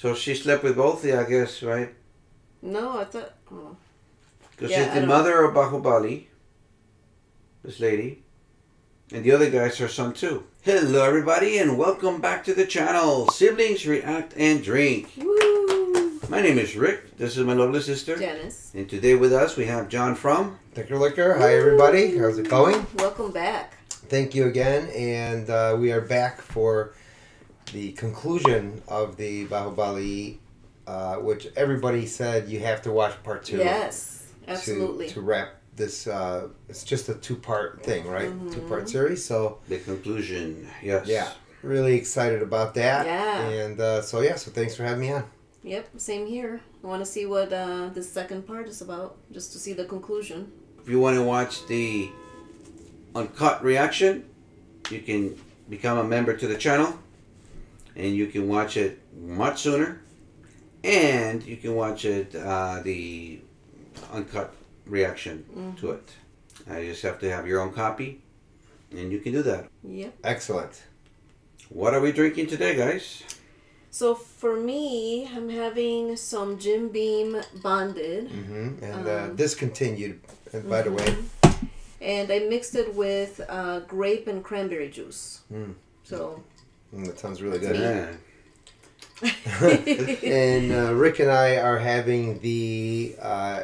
So she slept with both, yeah, I guess, right? No, I thought. Oh. Because Yeah, she's the don't- mother of Bahubali, this lady, and the other guy's her son too. Hello, everybody, and welcome back to the channel, Siblings React and Drink. Woo! My name is Rick. This is my lovely sister, Janice. and today with us we have John from. Thicker Liquor. Hi, everybody. How's it going? Welcome back. Thank you again. And uh, we are back for the conclusion of the Bahubali, uh, which everybody said you have to watch part two. Yes, absolutely. To, wrap this, uh, it's just a two part thing, right? Mhm. Two part series. So, The conclusion, yes. yeah, really excited about that. Yeah. And uh, so, yeah, so thanks for having me on. Yep, same here. I want to see what uh, the second part is about, just to see the conclusion. If you want to watch the uncut reaction, you can become a member to the channel, and you can watch it much sooner, and you can watch it uh, the uncut reaction to it. Uh, you just have to have your own copy, and you can do that. Yep. Excellent. What are we drinking today, guys? So for me, I'm having some Jim Beam bonded, hmm And uh, Um, discontinued, and by the way. and I mixed it with uh, grape and cranberry juice. Mm. So Mm, that sounds really good. Yeah. and uh, Rick and I are having the uh,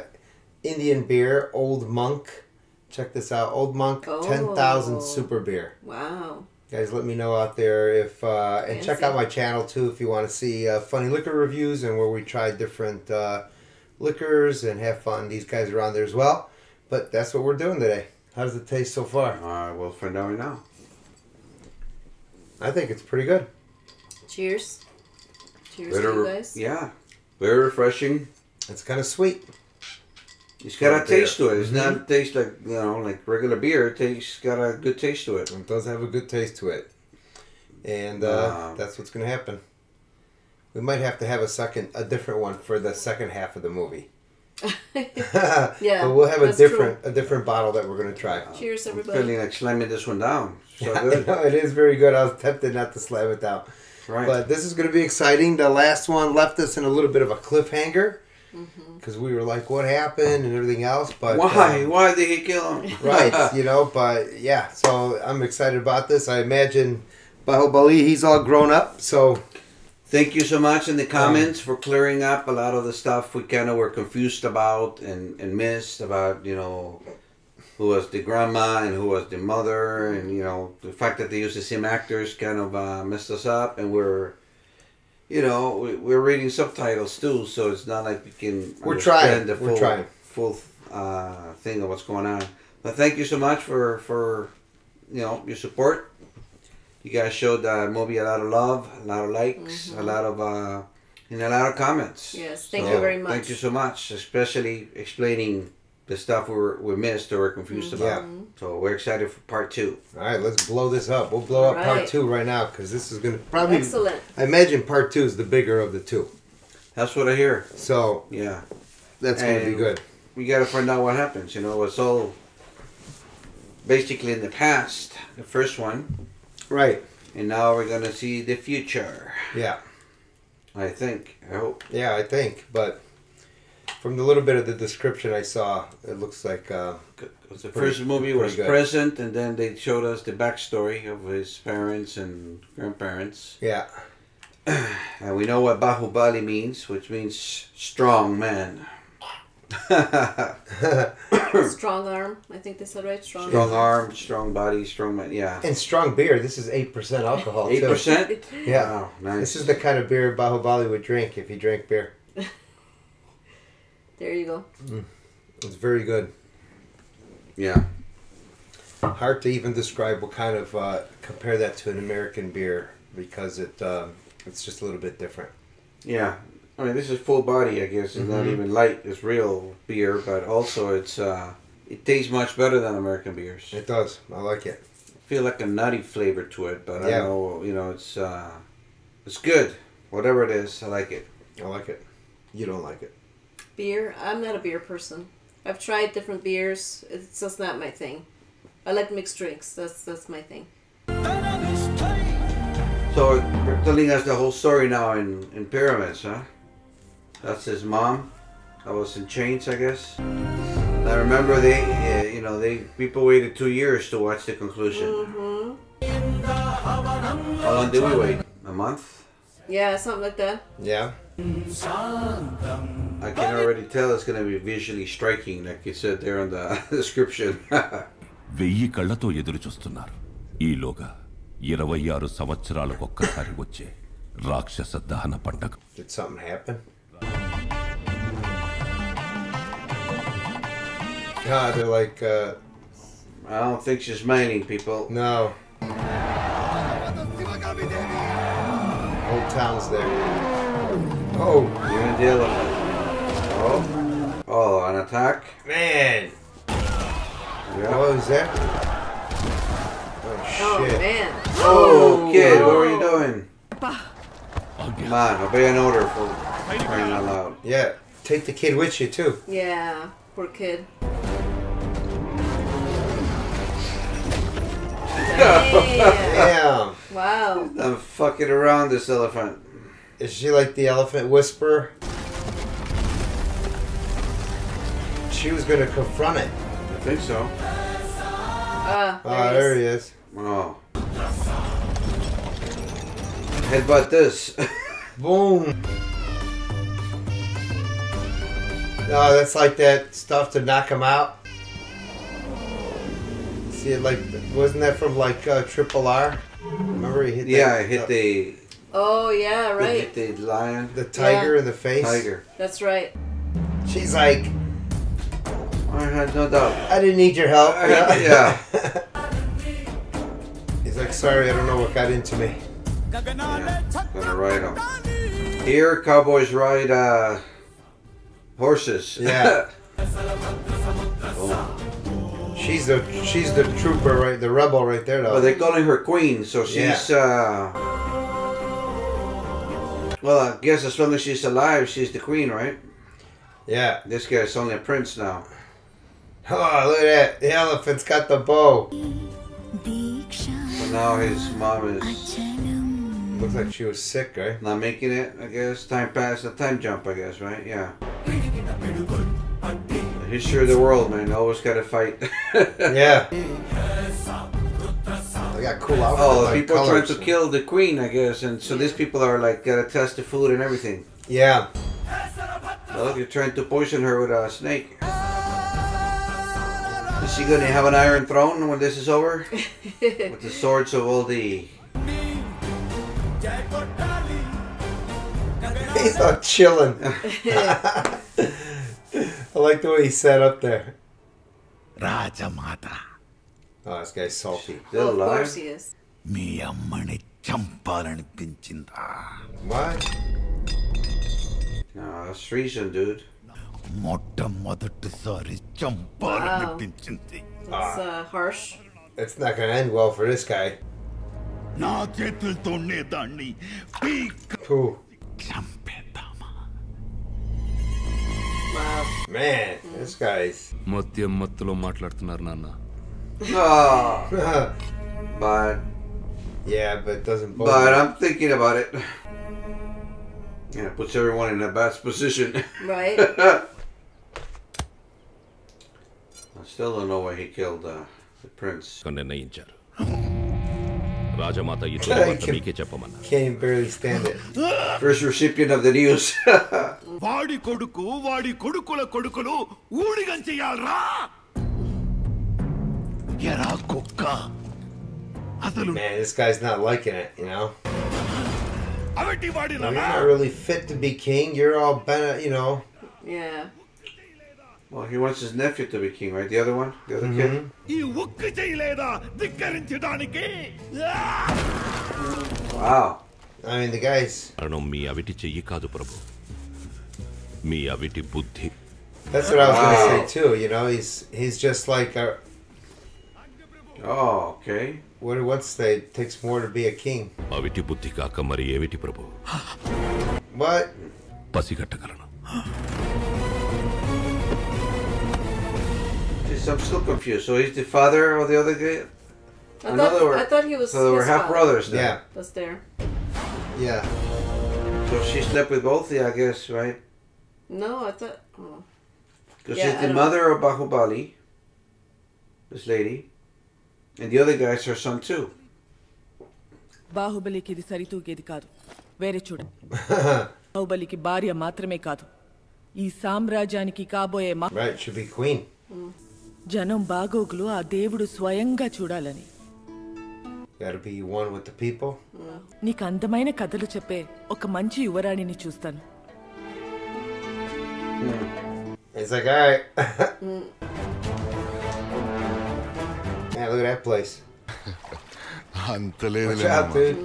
Indian beer, Old Monk. Check this out, Old Monk, Oh. ten thousand super beer. wow. Guys, let me know out there if uh, and check out my channel too if you want to see uh, funny liquor reviews and where we try different uh, liquors and have fun. These guys are on there as well. But that's what we're doing today. How does it taste so far? Uh, we'll find out right now. I think it's pretty good. Cheers. Cheers Better- to you guys. Yeah, very refreshing. It's kind of sweet. It's got a For beer. taste to it. It's Mhm. not taste like you know like regular beer. It tastes got a good taste to it. It does have a good taste to it, and uh, Wow. that's what's going to happen. We might have to have a second, a different one for the second half of the movie. Yeah, but we'll have a that's different, a different bottle that we're going to try. Cheers, everybody. I'm feeling like slamming this one down. So Yeah, good. no, it is very good. I was tempted not to slam it down, Right. but this is going to be exciting. The last one left us in a little bit of a cliffhanger Mm-hmm. because we were like, "What happened?" and everything else. But Why? um, Why did he kill him? right, you know, but yeah, so I'm excited about this. I imagine Bahubali, he's all grown up, so Thank you so much in the comments for clearing up a lot of the stuff we kind of were confused about and, and missed about, you know, who was the grandma and who was the mother. And, you know, the fact that they used the same actors kind of uh, messed us up. And we're, you know, we, we're reading subtitles too. So it's not like we can We're understand trying. the We're full, trying. full uh, thing of what's going on. But thank you so much for, for you know, your support. You guys showed the movie a lot of love, a lot of likes, a lot of uh, and a lot of comments. Yes, thank So, you very much. Thank you so much, especially explaining the stuff we were, we missed or were confused about. Mm-hmm. So we're excited for part two. all right, let's blow this up. We'll blow up part two right now because this is going to probably. Excellent. I imagine part two is the bigger of the two, That's what I hear. so Yeah, that's going to be good. we got to find out what happens. You know, it's all basically in the past, the first one, Right? and now we're gonna see the future. Yeah, I think. I hope. yeah, I think. But from the little bit of the description I saw, it looks like uh, the Pretty- first movie was good. present, and then they showed us the backstory of his parents and grandparents. yeah, And we know what Bahubali means, which means strong man. Strong arm. I think they said right. Strong. strong arm, strong body, strong man. Yeah. and strong beer. This is eight percent alcohol. Eight too. percent. Yeah, Wow, nice. this is the kind of beer Bahubali would drink if he drank beer. There you go. It's very good. yeah. Hard to even describe what kind of uh, compare that to an American beer because it um, it's just a little bit different. Yeah. I mean, this is full body. I guess it's not Mhm. even light. It's real beer, but also it's uh, it tastes much better than American beers. It does. I like it. I feel like a nutty flavor to it, but I Yeah. know you know it's uh, it's good. Whatever it is, I like it. I like it. You don't like it. Beer. I'm not a beer person. I've tried different beers. It's just not my thing. I like mixed drinks. That's that's my thing. So they're telling us the whole story now in, in pyramids, huh? That's his mom. That was in chains, I guess. And I remember they, uh, you know, they people waited two years to watch the conclusion. Mm-hmm. How long did we wait? A month? Yeah, something like that. Yeah. I can already tell it's going to be visually striking, like you said there in the description. వెయ్యి కళ్ళతో ఎదురు చూస్తున్నారు ఈలోగా ఇరవై ఆరు సంవత్సరాలకు ఒక్కసారి వచ్చే రాక్షస దహన పండగ God, they're like. Uh, I don't think she's mining people. No. Old town's there. Oh, you're gonna deal with it. Oh, oh, an attack. Man. Yeah. Oh, is that? Oh, oh shit. Oh man. Oh, kid, what are you doing? Come on, obey an order for crying out loud. Yeah, take the kid with you too. Yeah, poor kid. Damn. Damn. Wow. I'm fucking around this elephant. Is she like the elephant whisperer? She was going to confront it. I think so. Ah, Oh, there, there he he is. is. Oh. Headbutt this. Boom. No, that's like that stuff to knock him out. See it like wasn't that from like uh, Triple R? Remember he hit yeah, that, I hit the, Oh yeah, right. hit the lion. the tiger Yeah. in the face. Tiger. That's right. She's like, I had no doubt. I didn't need your help. Yeah. He's like, sorry, I don't know what got into me. Yeah, gonna ride them. Here, cowboys ride uh, horses. Yeah. Boom. She's the she's the trooper, right? The rebel, right there, though. But they're calling her queen, so she's. Uh, well, I guess as long as she's alive, she's the queen, right? yeah. This guy's only a prince now. Oh, look at that! The elephant's got the bow. But now his mom is Looks like she was sick, right? not making it. I guess time passed, a time jump. I guess, right? Yeah. History of the world, man. Always got to fight. Yeah. They got cool outfits. Oh, like people trying to kill the queen, I guess, and so these people are like gotta test the food and everything. Yeah. Well, you're trying to poison her with a snake. Is she gonna have an iron throne when this is over? with the swords of all the. He's not chilling. I like the way he sat up there. Rajmata Oh, this guy's salty. Still Oh, of alive? course he is. మీ అమ్మని చంపాలనిపించిందా What? No, that's treason, dude. మొట్టమొదటిసారి చంపాలనిపించింది That's uh, harsh. It's not gonna end well for this guy. నా చేతులతోనే దాన్ని peak Who? చంపేద్దామా Wow. Man, this guy's. మద్యం మత్తులో మాట్లాడుతున్నారు నాన్న Oh, but yeah, but it doesn't bode but well. I'm thinking about it. Yeah, puts everyone in a bad position. Right? I still don't know why he killed uh, the prince. నిర్ణయించారు రాజమాత ఈ వార్త మీకే చెప్పమన్నారు Can't even barely stand it. First recipient of the news. వాడి కొడుకు వాడి కొడుకుల కొడుకులు ఊడిగం చెయ్యాలరా ఎరా కుక్క అసలు Man, this guy's not liking it, you know? అవిటి Well, వాడిన you're not really fit to be king. You're all bent, you know. Yeah. well, he wants his nephew to be king, right? The other one? The other kid? ఈ ఉక్కు చేయలేదా ధిక్కరించడానికి Wow. I mean, the guy's. కారణం మీ అవిటి చెయ్యి కాదు ప్రభు me aviti. That's what I was wow. gonna say too. You know, he's he's just like a. Oh, okay. What what's the takes more to be a king? Aviti buddhi kaka mari aviti prabhu. What? Pasigattakarana. Jeez, I'm still confused. So he's the father of the other guy. I Another thought, were, I thought he was. So they were half father. brothers. Then. Yeah. That's there. Yeah. So she slept with both, yeah, I guess, right? No, I thought. Oh. Because Yeah, she's I the don't- mother of Bahubali, this lady, and the other guy's her son too. బాహుబలికి ఇది సరితూగేది కాదు వేరే చూడు బాహుబలికి భార్య మాత్రమే కాదు ఈ సామ్రాజ్యానికి కాబోయే మా Right, should be queen. జనం బాగోగులు ఆ దేవుడు స్వయంగా చూడాలని Gotta be one with the people. నీకు అందమైన కథలు చెప్పే ఒక మంచి యువరాణిని చూస్తాను It's like, alright. Man, look at that place. అంత Watch లేదులే out, మామ. dude.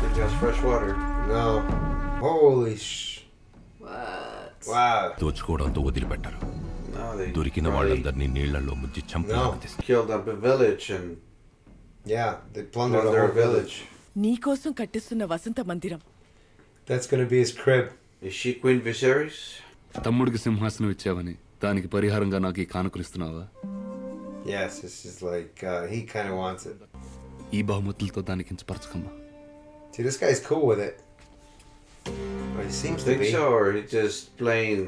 Think that's fresh water. No. Holy sh. What? Wow. దోచుకోవడంతో వదిలిపెట్టరు No, they దొరికిన probably వాళ్ళందరినీ నీళ్లలో ముంచి చంపడానికి తీస్తారు. killed up a village and Yeah, they plundered the Plunder whole a village. నీకోసం కట్టిస్తున్న వసంత మందిరం That's gonna be his crib. is she Queen Viserys? తమ్ముడికి సింహాసనం ఇచ్చావని దానికి పరిహారంగా నాకు ఈ కానుకలు ఇస్తున్నావా Yes, this is like, uh, he kind of wants it. ఈ బహుమతులతో దానికి కించపరచకమ్మా See, this guy's cool with it. Well, he seems to Think be. so, or he's just playing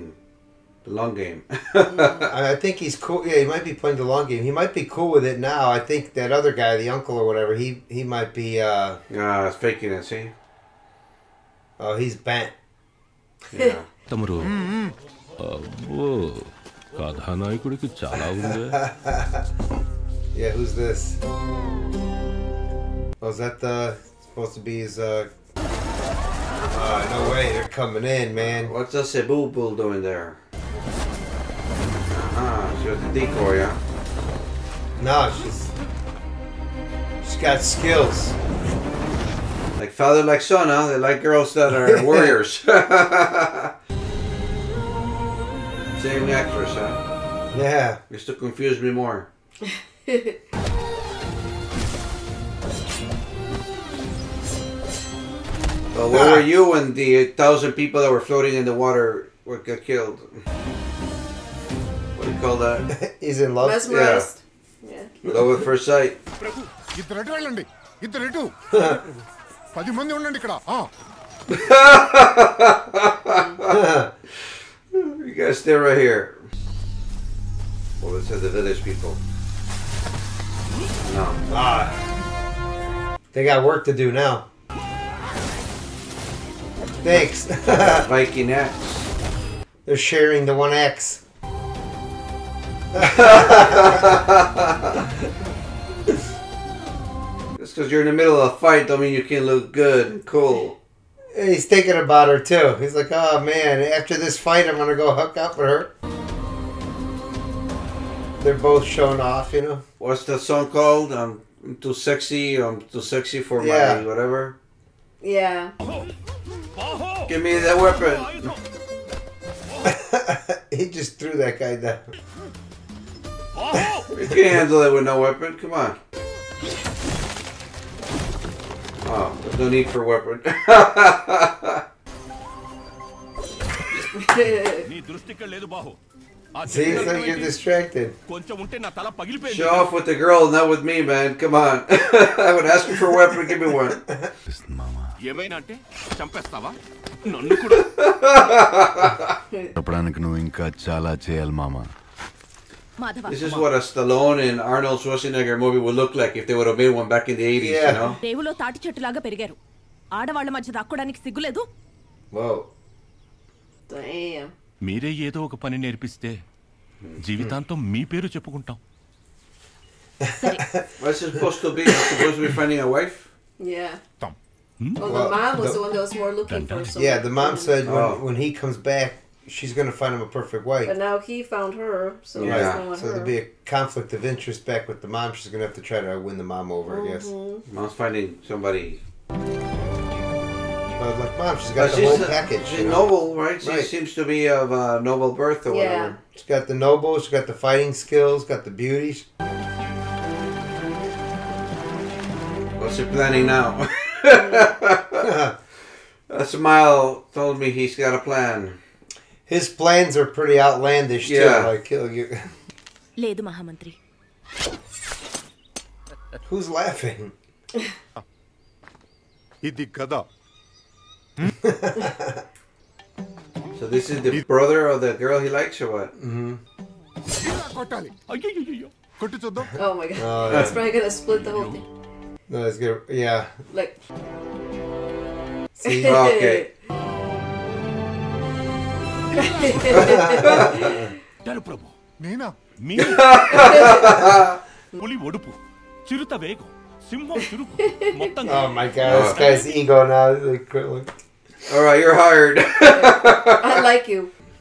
the long game? I I think he's cool. Yeah, he might be playing the long game. He might be cool with it now. I think that other guy, the uncle or whatever, he he might be. uh Ah, it's faking it. See? Oh, he's bent. Yeah. తమరు అబ్బో కథానాయకుడికి చాలా ఉంది Yeah, who's this? Oh, is that the supposed to be his? uh uh, no way, they're coming in, man. What's the Cebu bull doing there? Ah, she was the decoy, huh? No, she's she's got skills. Like father, like son, huh? They like girls that are warriors. Same actress, huh? Yeah. Used to confuse me more. well, where were you when the thousand people that were floating in the water were got killed? What do you call that? He's in love. Mesmerized. Yeah. Love at first sight. ఇద్దరు ఎటు వెళ్ళండి ఇద్దరు ఎటు పది మంది ఉండండి ఇక్కడ ఆ, You guys stay right here. Well, it said the village people. No. Ah. They got work to do now. Thanks. Viking axe. They're sharing the one X. Just because you're in the middle of a fight don't mean you can look good and cool. He's thinking about her too. He's like, oh man, after this fight, I'm gonna go hook up with her. They're both showing off, you know. What's that song called? I'm, I'm too sexy. I'm too sexy for Yeah. my whatever. Yeah. Give me that weapon. he just threw that guy down. You can't handle it with no weapon. Come on. Oh, there's no need for a weapon. నీ దృష్టి ఇక్కడ లేదు బాహు ఆ See, చెట్టు so you're ఏంటి? distracted. కొంచెం ఉంటే నా తల పగిలిపోయింది Show off with the girl, not with me, man. Come on. I would ask you for a weapon. Give me one. ఇస్తుంది మామ ఏమైనా అంటే చంపేస్తావా నన్ను కూడా చెప్పడానికి నువ్వు ఇంకా చాలా చేయాలి మామ Madhava This is what a Stallone and Arnold Schwarzenegger movie would look like if they would have made one back in the 80s, Yeah. you know? రేవులో తాటి చెట్టులాగా పెరిగారు ఆడవాళ్ల మధ్య దాక్కోడానికి సిగ్గులేదు Whoa. Damn. మీరే ఏదో ఒక పని నేర్పిస్తే జీవితాంతం మీ పేరు చెప్పుకుంటాం What's it supposed to be? It's supposed to be finding a wife? Yeah. Tom. Oh, Well, the mom was the- the one that was more looking for some. Yeah, the mom said when, Oh. when he comes back, she's gonna find him a perfect wife. But now he found her, so Yeah. he's going with So her. there'll be a conflict of interest back with the mom. She's gonna have to try to win the mom over, I guess. Mom's finding somebody. But like, mom, she's But got the she's, whole uh, package. she's you know? noble, right? She Right. seems to be of uh, noble birth or Yeah. whatever. She's got the noble. She's got the fighting skills. Got the beauty. What's he planning now? a smile told me he's got a plan His plans are pretty outlandish Yeah. too. Like, kill you. లేదు మహామంత్రి Who's laughing? ఇది కథ So this is the brother of the girl he likes or what? ఇలా కొట్టాలి కొట్టి చూద్దాం Oh my god. Oh, It's yeah. probably gonna split the whole thing. No, it's good. Yeah. Like. See? Okay. అంటారు ప్రభు. నేనా? పులి ఒడుపు చిరుత వేగం సింహం చురుకు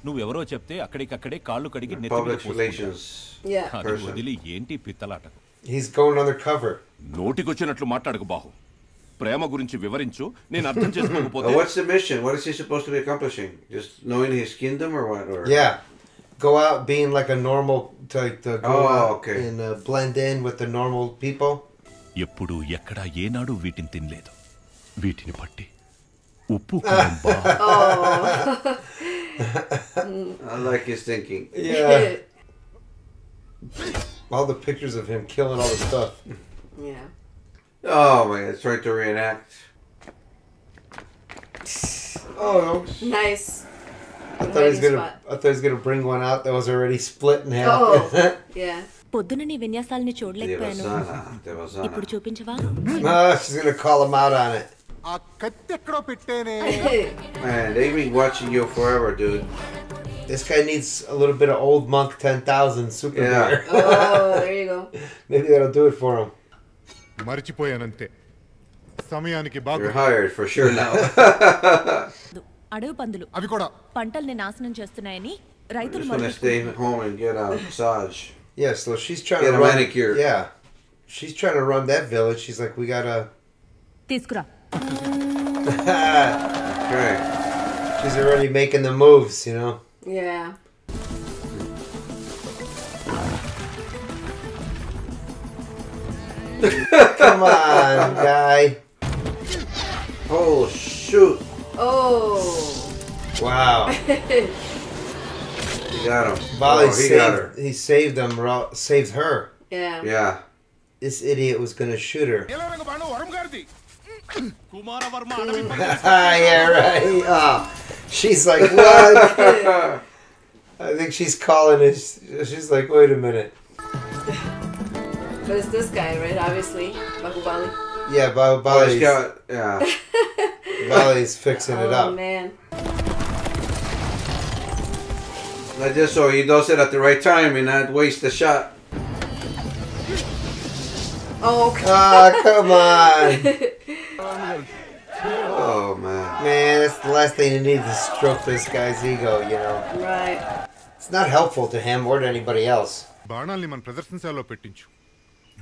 నువ్వు ఎవరో చెప్తే అక్కడికక్కడే కాళ్ళు కడిగి వదిలి ఏంటి పిత్తలాటకు? నోటికొచ్చినట్లు మాట్లాడకు బాహు. ప్రేమ గురించి వివరించు నేను అర్థం Uh, చేసుకోకపోతే what's the mission? What is he supposed to be accomplishing? Just knowing his kingdom or what? Or Yeah. Go out being like a normal, to, to go Oh, out okay. and uh, blend in with the normal people. ఎప్పుడు ఎక్కడ ఏనాడు వీటిని తినలేదు వీటిని పట్టి ఉప్పు కారం బాగా I like his thinking. Yeah. all the pictures of him killing all the stuff. yeah. Oh man, it's trying to reenact. Oh, no. Nice. I thought he was Hiding gonna. spot. I thought he was gonna bring one out that was already split in half. Oh. Yeah. పొద్దున నీ విన్యాసాలని చూడలేకపోయాను Devasana. Devasana. ఇప్పుడు చూపించవా oh, she's gonna call him out on it. ఆ కత్తి ఎక్కడో పెట్టేనే Man, they've been watching you forever, dude. This guy needs a little bit of old monk ten thousand super Yeah. beer. oh, there you go. Maybe that'll do it for him. మర్చిపోయానంతే సమయానికి బాగా You're hired for sure now. అడవి పందులు అవి కూడా పంటల్ని నాశనం చేస్తున్నాయని రైతులు Just want to మొదలు stay home and get a massage. Yeah, so she's trying Get to a run. manicure. Yeah, she's trying to run that village. She's like, we gotta. తీసుకురా Okay. She's already making the moves, you know. Yeah. Come on, guy. Oh, shoot. Oh. Wow. he got him. Volley oh, he saved, got her. He saved them, saved her. Yeah. Yeah. This idiot was gonna shoot her. yeah, right. Oh, she's like, what? I think she's calling us. She's like, wait a minute. But it's this guy, right? Obviously, Bahubali. Yeah, oh, Bali's got yeah. Bali's fixing oh, it up. Oh man. Like this, so he does it at the right time and not waste the shot. Oh, come ah, come on. oh, man. Man, that's the last thing you need to stroke this guy's ego, you know. Right. It's not helpful to him or to anybody else.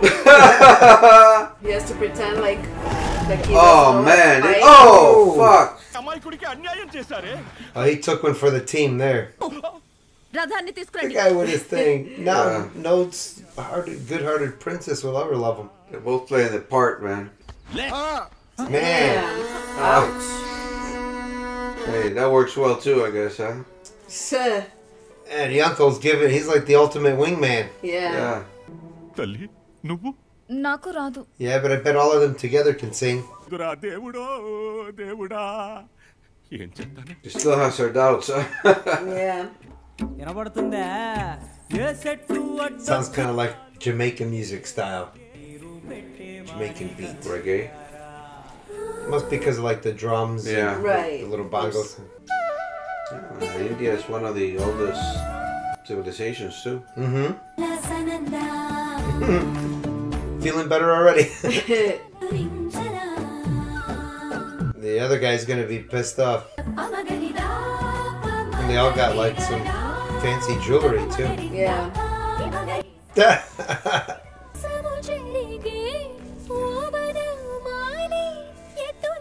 he has to pretend like Oh man! Oh fuck! Oh, he took one for the team there. The guy with his thing. Now, yeah. no hearted, good-hearted princess will ever love him. They both playing the part, man. Man. Yeah. Ouch. Hey, that works well too, I guess, huh? Sir. And the uncle's giving. He's like the ultimate wingman. Yeah. Yeah. తల్లి నువ్వు నాకు రాదు Yeah, but I bet all of them together can sing. దురా దేవుడో దేవుడా ఏం చేస్తాను She still has her doubts, huh? Yeah. వినబడుతుందా ఏ చెట్టు Sounds kind of like Jamaican music style. Jamaican beat. Reggae. Must be because of like the drums. and Yeah. the- Right. The little bongos. Uh, India is one of the oldest civilizations too. Mm-hmm. Feeling better already. the other guy's gonna be pissed off. And they all got like some fancy jewelry too. yeah.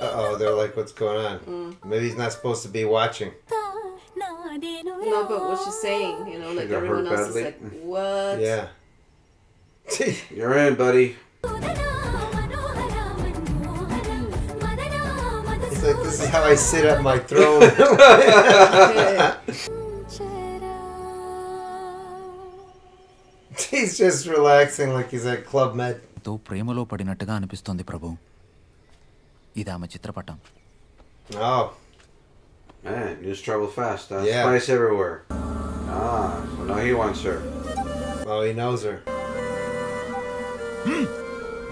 Uh oh, they're like, what's going on? Maybe he's not supposed to be watching. No, but what she's saying, you know, like everyone hurt else is like, what? Yeah. You're in, buddy. He's like, this is how I sit at my throne. he's just relaxing like he's at Club Med. తో ప్రేమలో పడినట్టుగా అనిపిస్తోంది ప్రభు ఇది ఆమె చిత్రపటం Oh, Man, news travel fast, huh? Yeah. Spice everywhere. Ah, so now he wants her. oh, he knows her.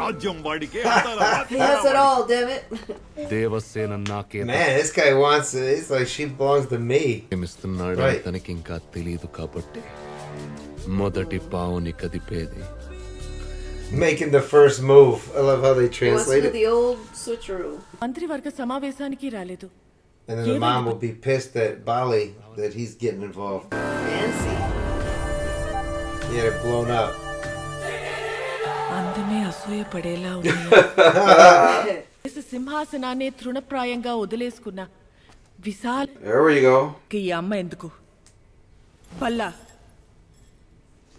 రాజ్యం వాడికే He has it all, damn it. Devasena నాకే Man, this guy wants it. It's like she belongs to me. ప్రేమిస్తున్నాడని Right. తనకి ఇంకా తెలియదు కాబట్టి మొదటి పావుని కదిపేది Making the first move. I love how they He wants to translate do it. the old switcheroo. మంత్రివర్గ సమావేశానికి రాలేదు And then the mom will be pissed at Bali that he's getting involved. Fancy. He had it blown up. అందమే అసూయపడేలా ఉంది సింహాసనాన్ని తృణప్రాయంగా వదిలేసుకున్న Vishal There we go. ఈ అమ్మ ఎందుకు Balla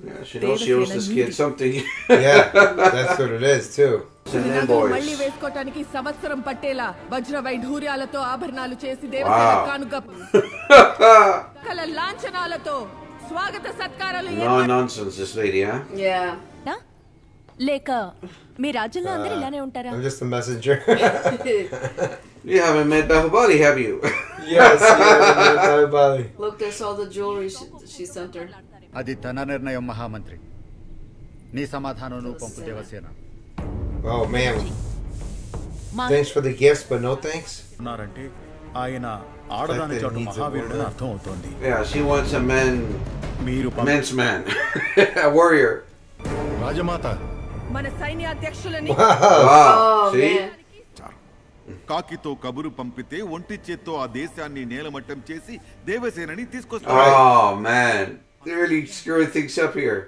Yeah, she knows she owes this kid something. Yeah, that's what it is too. It's an నగలు మళ్ళీ. వేసుకోవటానికి సంవత్సరం పట్టేలా వజ్ర వైఢూర్యాలతో ఆభరణాలు చేసి. కానుక కల లాంఛనాలతో స్వాగత సత్కారాలు లేక మీ రాజ్యంలో అందరూ ఇలానే ఉంటారా I'm just a messenger. You haven't met Bahubali, have you? yes, yeah, Bali. Look, there's all the jewelry she, she sent her. అది తన నిర్ణయం మహామంత్రి నీ సమాధానం నువ్వు పంపు Devasena Oh man. Thanks for the gifts, but no thanks. ఉన్నారంటే ఆయన ఆడదాని Fact that చోట he needs a మహావీరుడని woman. అర్థం అవుతోంది Yeah, she wants a man, మీరు men's man, a warrior. రాజమాత మన సైన్యాధ్యక్షులని Wow, see? కాకితో కబురు పంపితే ఒంటి చేత్తో ఆ దేశాన్ని నేలమట్టం చేసి దేవసేనని తీసుకొస్తారు Oh man, they're really screwing things up here.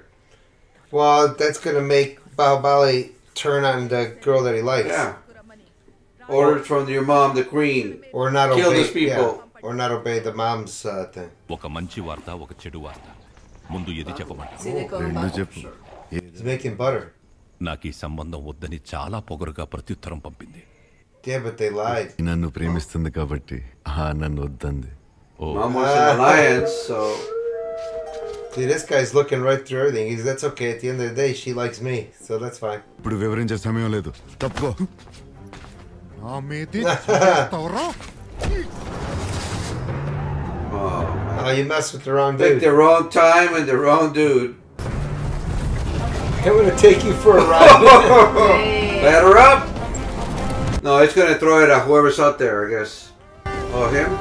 Well, that's gonna make Bahubali turn on the girl that he likes. Yeah. Orders from your mom, the queen. Or not Kill obey. these people. Yeah. Or not obey the mom's uh, thing. ఒక మంచి వార్త ఒక చెడు వార్త ముందు ఏది చెప్పమంటావు See, they call him రెండు Babu. చెప్పు He's making butter. నాకు ఈ సంబంధం వద్దని చాలా పొగరుగా ప్రత్యుత్తరం పంపింది. నన్ను ప్రేమిస్తుంది కాబట్టి ఆ నన్ను వద్దంది. ఇప్పుడు వివరించే సమయం లేదు. తప్పుకో. Oh, you messed with the wrong dude. Picked the wrong time and the wrong dude. I'm gonna take you for a ride. Ladder up! No, it's gonna throw it at whoever's out there, I guess. Oh, him?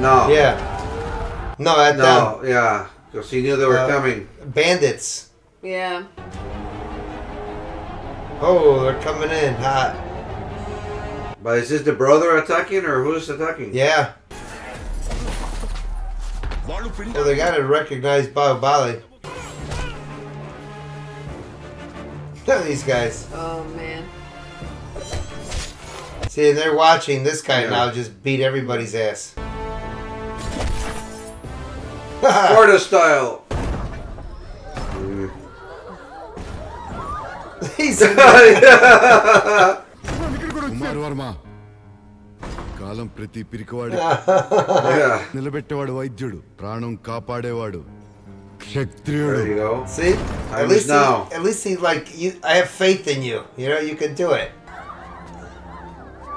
No. Yeah. No, at No, them. yeah. Because he knew they were uh, coming. Bandits. Yeah. Oh, they're coming in hot. But is this the brother attacking or who's attacking? Yeah. Oh, they gotta recognize Bob Bali. Look at these guys. Oh man. See, and they're watching this guy Yeah. now just beat everybody's ass. Sparta style. Mm. He's Kumar Varma కాలం ప్రతి పిరికివాడి Yeah. నిలబెట్టేవాడు వైద్యుడు ప్రాణం కాపాడేవాడు There you go. See? I at least now. He, at least he's like you. I have faith in you. You know you can do it.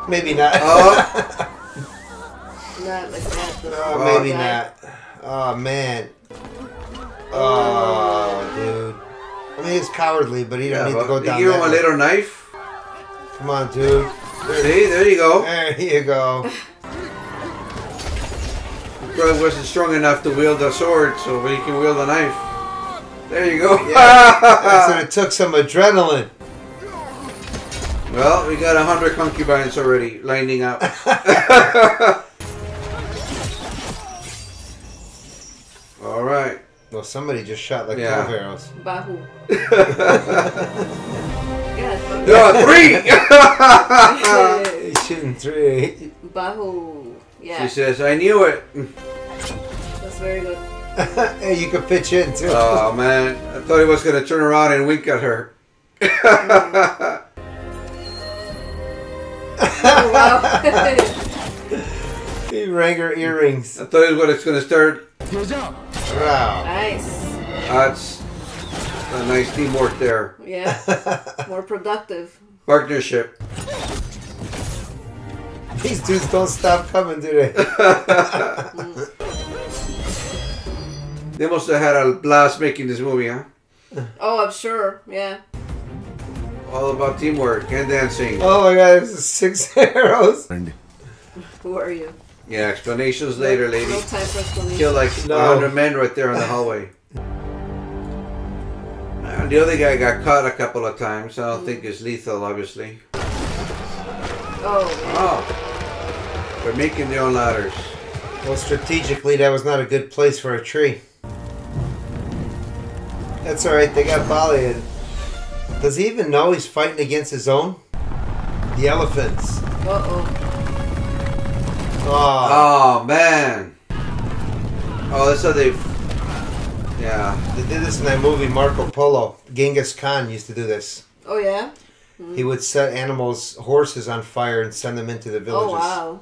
Maybe not. Oh. not like that. Oh, maybe not. Oh man. Oh, dude. I mean, he's cowardly, but he yeah, don't need to go down. You give him a little knife. Come on, dude. There, See, there you go. There you go. Brother wasn't strong enough to wield a sword, so he can wield a knife. There you go. Yeah, so it took some adrenaline. well, we got a hundred concubines already lining up. All right. Well, somebody just shot like Yeah. 12 arrows. Bahu. yeah, it's No, three. He shooting three. Bahu. Yeah. She says, I knew it. That's very good. hey, you could pitch in too. Oh, man. I thought he was going to turn around and wink at her. Oh, wow. he rang her earrings. I thought he was what it's going to start. Wow. nice. That's a nice teamwork there. Yeah. More productive. Partnership. These dudes don't stop coming, do they? They must have had a blast making this movie, huh? Oh, I'm sure. Yeah. All about teamwork and dancing. oh my god, this is six arrows. Who are you? Yeah, explanations later, lady. No time for explanations. Kill like No. 100 men right there in the hallway. And the other guy got caught a couple of times. I don't think it's lethal, obviously. Oh. Oh. They're making their own ladders. Well, strategically, that was not a good place for a tree. That's alright, they got Bali in. Does he even know he's fighting against his own? The elephants. Uh oh. Oh, Oh, man. Oh, that's how they. Yeah. they did this in that movie Marco Polo. Genghis Khan used to do this. Oh yeah. He would set animals, horses on fire and send them into the villages. Oh wow.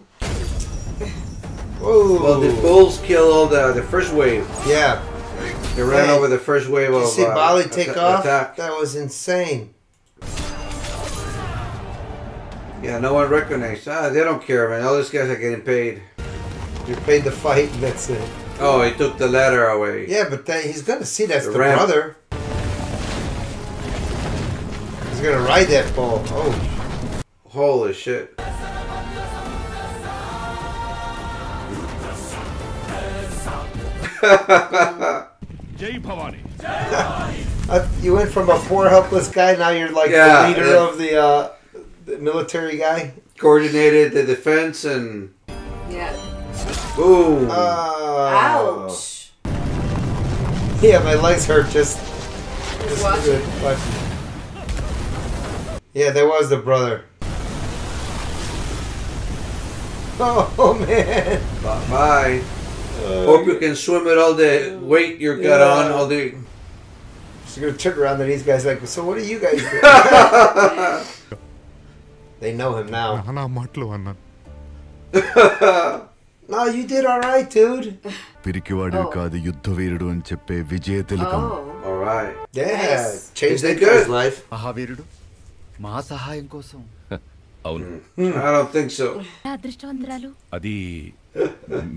Whoa. Well, the bulls kill all the, the first wave. Yeah. They ran Hey, over the first wave Did of you see uh, Bali take off? attack. That was insane. Yeah, no one recognized. Ah, they don't care, man. All these guys are getting paid. You're paid to fight, and that's it. Oh, he took the ladder away. Yeah, but that, he's gonna see that's The the, brother. He's gonna ride that bull. Oh, Holy shit. Jay Bhavani. Uh, you went from a poor, helpless guy. Now you're like yeah, the leader of the, uh, the, military guy. Coordinated the defense and. Yeah. Boom. Uh, Ouch. Yeah, my legs hurt just. Just watching. Yeah, there was the brother. Oh man. Bye. -bye. Uh, Hope you can swim with all the weight you got Yeah. on. All the She's gonna turn around and these guys like, so what are you guys doing? they know him now. నానా మాటలు అన్నాను No, you did all right, dude. పిరికివాడివి Oh. కాదు యుద్ధ వీరుడు అని చెప్పే విజయ తిలకం Oh. all right. Yeah, Nice. changed Is that it good? guy's life. మహావీరుడు మా సహాయం కోసం అవును I don't think so. అదృష్టవంతురాలు అది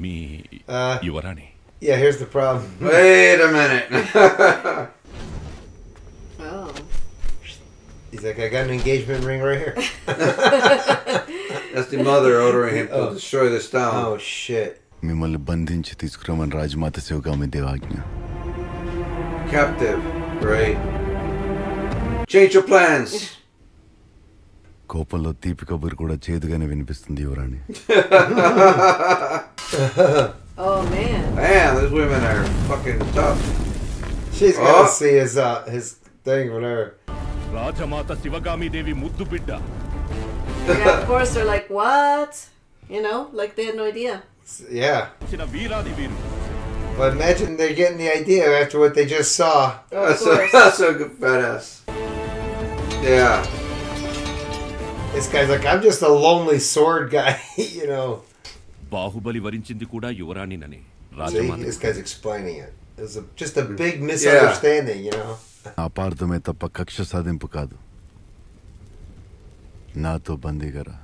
మీ Uh, యువరాణి yeah, here's the problem. Wait a minute. Oh. He's like, I got an engagement ring right here. That's the mother ordering him to Oh. destroy this town. Oh shit. మిమ్మల్ని బంధించి తీసుకురమని రాజమాత Sivagami దేవాజ్ఞ Captive. Great. Change your plans. కోపంలో తీపి కబురు కూడా చేదుగానే వినిపిస్తుంది యువరాణి Oh man. Man, these women are fucking tough. She's gonna Oh. see his uh his thing whatever. రాజమాత శివగామి దేవి ముద్దు బిడ్డ Yeah, of course they're like, what? You know, like they had no idea. Yeah. ఇచ్చిన వీరాది వీరు But imagine they're getting the idea after what they just saw. Oh, of That's a, course. that's a good badass. Yeah. This guy's like, I'm just a lonely sword guy, you know. Baahubali వరించింది కూడా యువరాణినని See, Rajmata this guy's explaining it. It was a, just a big misunderstanding, you know. అపార్థమే తప్ప కక్ష సాధింపు కాదు నాతో బందీగరా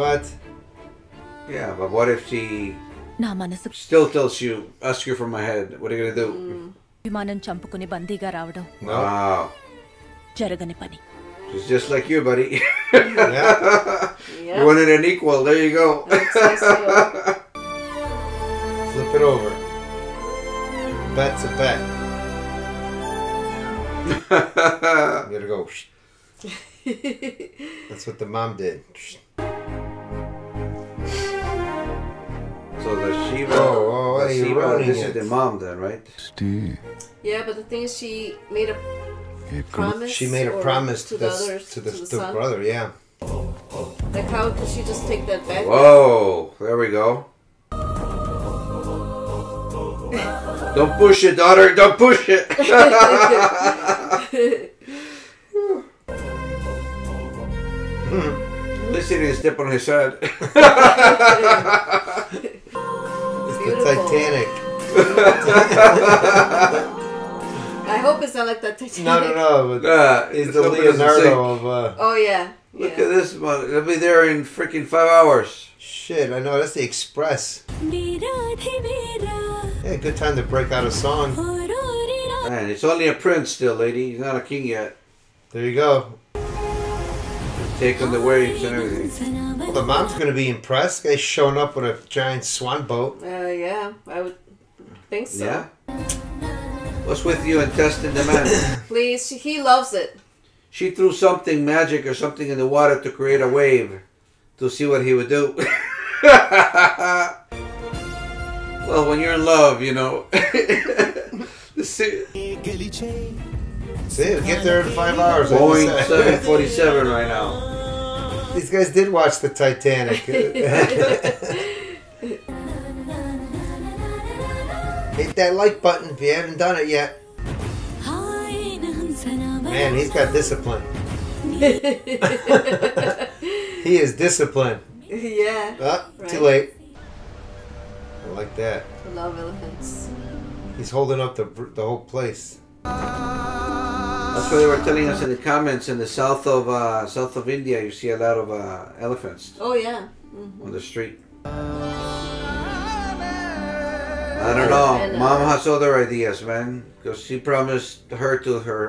What? Yeah, but what if she నా మనసు still tells you, ask you for my head? What are you gonna do? విమానం చంపుకుని బందీగా రావడం Wow. జరగని పని She's just like you, buddy. Yeah. You wanted an equal. There you go. Flip it over. Bet's a bet. you gotta go. That's what the mom did. so the Shiva. Oh, oh, oh the hey, you're Shiva, this is the mom then, right? Yeah, but the thing is, she made a promise. She made a promise to to the the, others, to the, to the to brother, yeah. Like how could she just take that back? Whoa, there we go. Don't push it, daughter. Don't push it. At least he didn't step on his head. It's the Titanic. I hope it's not like that Titanic. No, no, no. But Uh, he's let's the hope it doesn't Leonardo sink. of. Uh, Oh yeah. Look at this one. It'll be there in freaking five hours. shit, I know. That's the Express. Yeah, good time to break out a song. Man, it's only a prince still, lady. He's not a king yet. There you go. Taking the waves and everything. Well, the mom's gonna be impressed. Guy's showing up with a giant swan boat. Uh, yeah, I would think so. Yeah? What's with you and testing the man? Please, he loves it. She threw something magic or something in the water to create a wave to see what he would do. well, when you're in love, you know. See, See, get there in five hours. Boeing 747 right now. These guys did watch the Titanic. Hit that like button if you haven't done it yet. Man, he's got discipline. he is disciplined. yeah. Ah, too late. I like that. I love elephants. He's holding up the the whole place. That's what they were telling us in the comments. In the south of uh, south of India, you see a lot of uh, elephants Oh yeah. Mhm. on the street. I don't know. And, uh, Mom has other ideas, man, because she promised her to her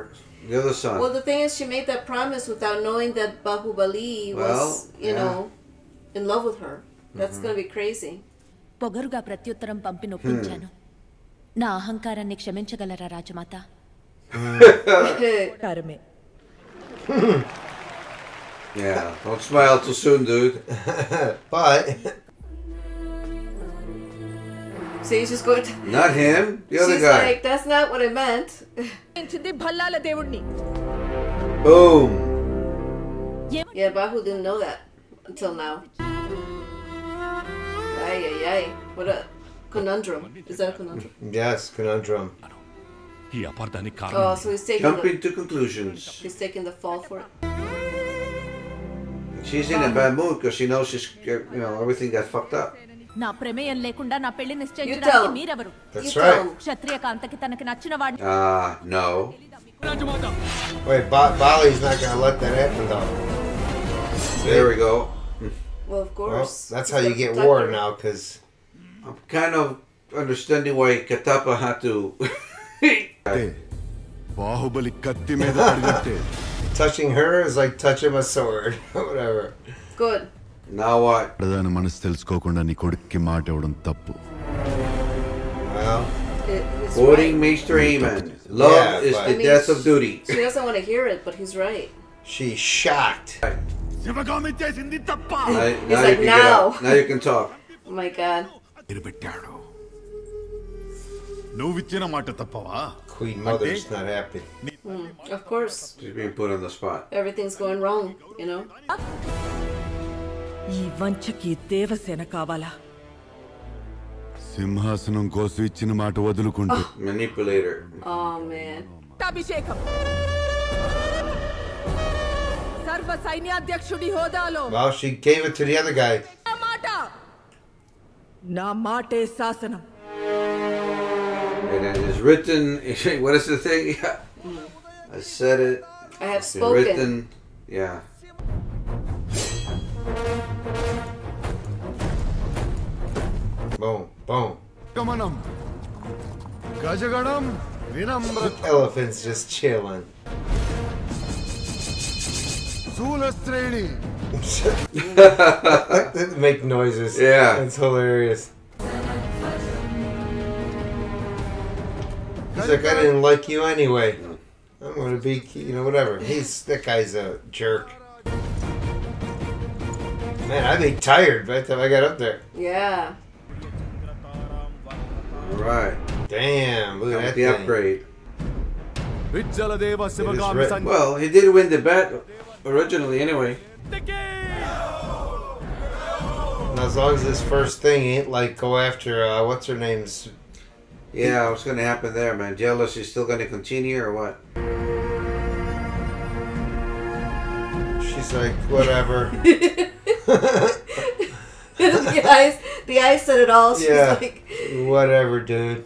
the other son. Well, the thing is, she made that promise without knowing that Bahubali was, Well, you yeah. know, in love with her. That's Mhm. gonna be crazy. పొగరుగా ప్రత్యుత్తరం పంపి నొప్పించాను నా అహంకారాన్ని క్షమించగలరా రాజమాత కారమే yeah, don't smile too soon, dude. So he's just going to. Not him, the other She's guy. like, that's not what I meant. Boom. Yeah, Bahu didn't know that until now. Ay, ay, ay. What a conundrum. Is that a conundrum? Yes, conundrum. Oh, so he's taking. Jumping the, to conclusions. He's taking the fall for it. She's in a bad mood because she knows she's, you know, everything got fucked up. నా ప్రమేయం లేకుండా నా పెళ్లి నిశ్చయించడానికి మీరెవరు? క్షత్రియ కాంతకి తనకి నచ్చిన వాడిని ah, no. wait ba Bali's not gonna let that happen though. There we go. Well of course. well, that's how you get war now because I'm kind of understanding why Kattappa had to touching her is like touching a sword. Whatever. Good. నా ప్రధాన మనసు తెలుసుకోకుండా నీ కొడుక్కి మాట ఇవ్వడం తప్పు Quoting Maester Aemon, love yeah, is the I mean, death of duty. She doesn't want to hear it, but he's right. She's shocked. Sivagami చేసింది తప్ప now, like, now. now you can talk. Oh my god. నిలబెట్టాడు నువ్విచ్చిన మాట తప్పవా Queen Mother is not happy. Mm, of course. She's being put on the spot. Everything's going wrong, you know? ఈ వంచకి దేవసేన కావాలా సింహాసనం కోసం ఇచ్చిన మాట వదులుకుంటూ Manipulator. Oh man. అభిషేకం సర్వ సైన్యాధ్యక్షుడి హోదాలో Well, she gave it to the other guy. నా మాట నా మాటే శాసనం And it is written. What is the thing? I said it. I have It's spoken. written. Yeah. Boom, boom. Come Gamanam. Gajaganam. Vinamra. Elephant's just chilling. Sulastreni. Make noises. Yeah. It's hilarious. He's like, I didn't like you anyway. I'm gonna be, you know, whatever. He's that guy's a jerk. Man, I'd be tired by the time I got up there. Yeah. Alright. Damn, look at that the thing. upgrade. Well, he did win the battle originally anyway. And as long as this first thing ain't like go after uh, what's her name's. Yeah, what's gonna happen there, man? Jealous is still gonna continue or what? She's like, whatever. the eyes, the eyes said it all. She's yeah. Like, whatever, dude.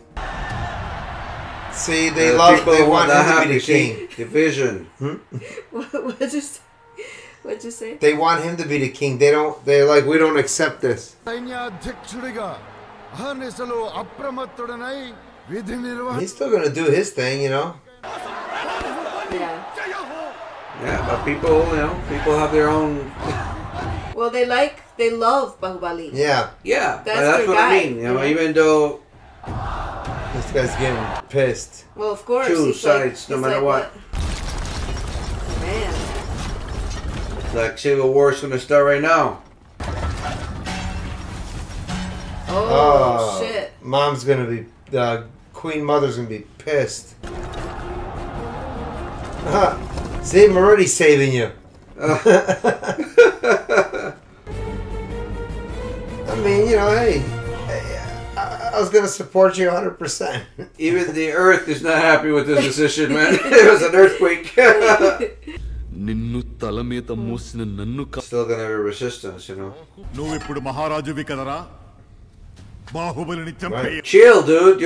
See, they the love. They want him to be the king. Division. Hmm? what, what'd you say? What'd you say? They want him to be the king. They don't. They're like, we don't accept this. He's still gonna do his thing, you know. Yeah. Yeah, but people, you know, people have their own. Well, they like they love Bahubali. Yeah. Yeah, That's but that's their what guy, I mean. You know, yeah. even though This guy's getting pissed. Well, of course. Two sides, like, no matter like, what. Man. like Civil War is gonna start right now. Oh, shit. Mom's gonna be. Uh, Queen Mother's gonna be pissed. Uh, see, I'm already saving you. I mean, you know, hey, I, I was gonna support you 100. percent Even the Earth is not happy with this decision, man. it was an earthquake. నిన్ను తల మీద మోసిన నన్ను కా- Still gonna have a resistance, you know. నువ్విప్పుడు మహారాజువి కదరా బాహుబలిని చంపే Chill, dude.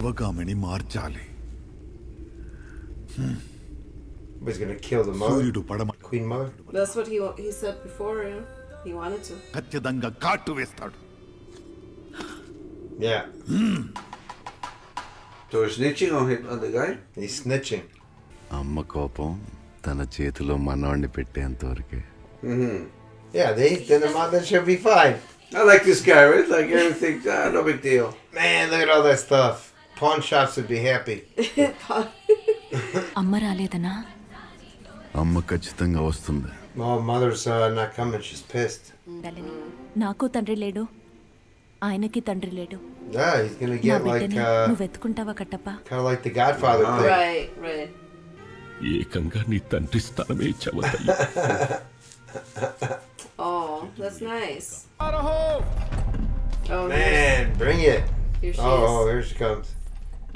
Sivagamini మార్చాలి He's gonna kill the mother. సూర్యుడు పడమ Queen Mother. That's what he wa- he said before, you Know? He wanted to. ఖచ్చితంగా కాటు వేస్తాడు Yeah. So he's snitching on, him, on the guy? He's snitching. అమ్మ కోపం తన చేతిలో మనవాడిని పెట్టేంత వరకే Mm-hmm. Yeah, they then the mother should be fine. I like this guy, right? Like everything, ah, no big deal. Man, look at all that stuff. Pawn shops would be happy. అమ్మ రాలేదనా అమ్మ ఖచ్చితంగా వస్తుంది Oh, mother's uh, not coming. She's pissed. ఉండాలని. నాకు తండ్రి లేడు ఆయనకి తండ్రి లేడు Yeah, he's gonna నా get like బిడ్డని uh, నువ్వు ఎత్తుకుంటావా Kattappa kind of like the Godfather thing. Right, right. ఏకంగా నీ తండ్రి స్థానమే ఇచ్చావు తల్లి Oh, that's nice. Oh, here's- Man, bring it. Here she oh, is. oh, here she comes.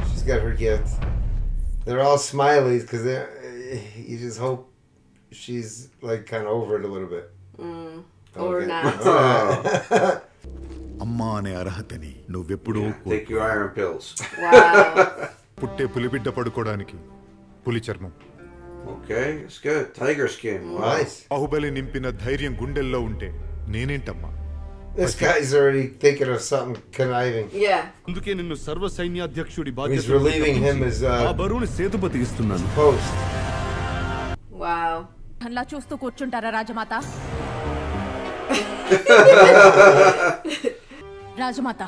She's got her gift. They're all smileys because they you just hope she's like kind of over it a little bit. Mm. Or Okay. not. అమ్మా అనే అర్హతని నువ్వెప్పుడూ Take your iron pills. Wow. పుట్టే పులిబిడ్డ పడుకోవడానికి పులి చర్మం Okay, it's good. Tiger skin. Wow. Nice. Baahubali నింపిన ధైర్యం గుండెల్లో ఉంటే నేనేంటమ్మా This guy's already thinking of something conniving. Yeah. అందుకే నిన్ను సర్వ సైన్యాధ్యక్షుడి He's బాధ్యత relieving him as ఆ uh, బరువుని సేతుపతి ఇస్తున్నాను post. Wow. అలా చూస్తూ కూర్చుంటారా రాజమాత? రాజమాత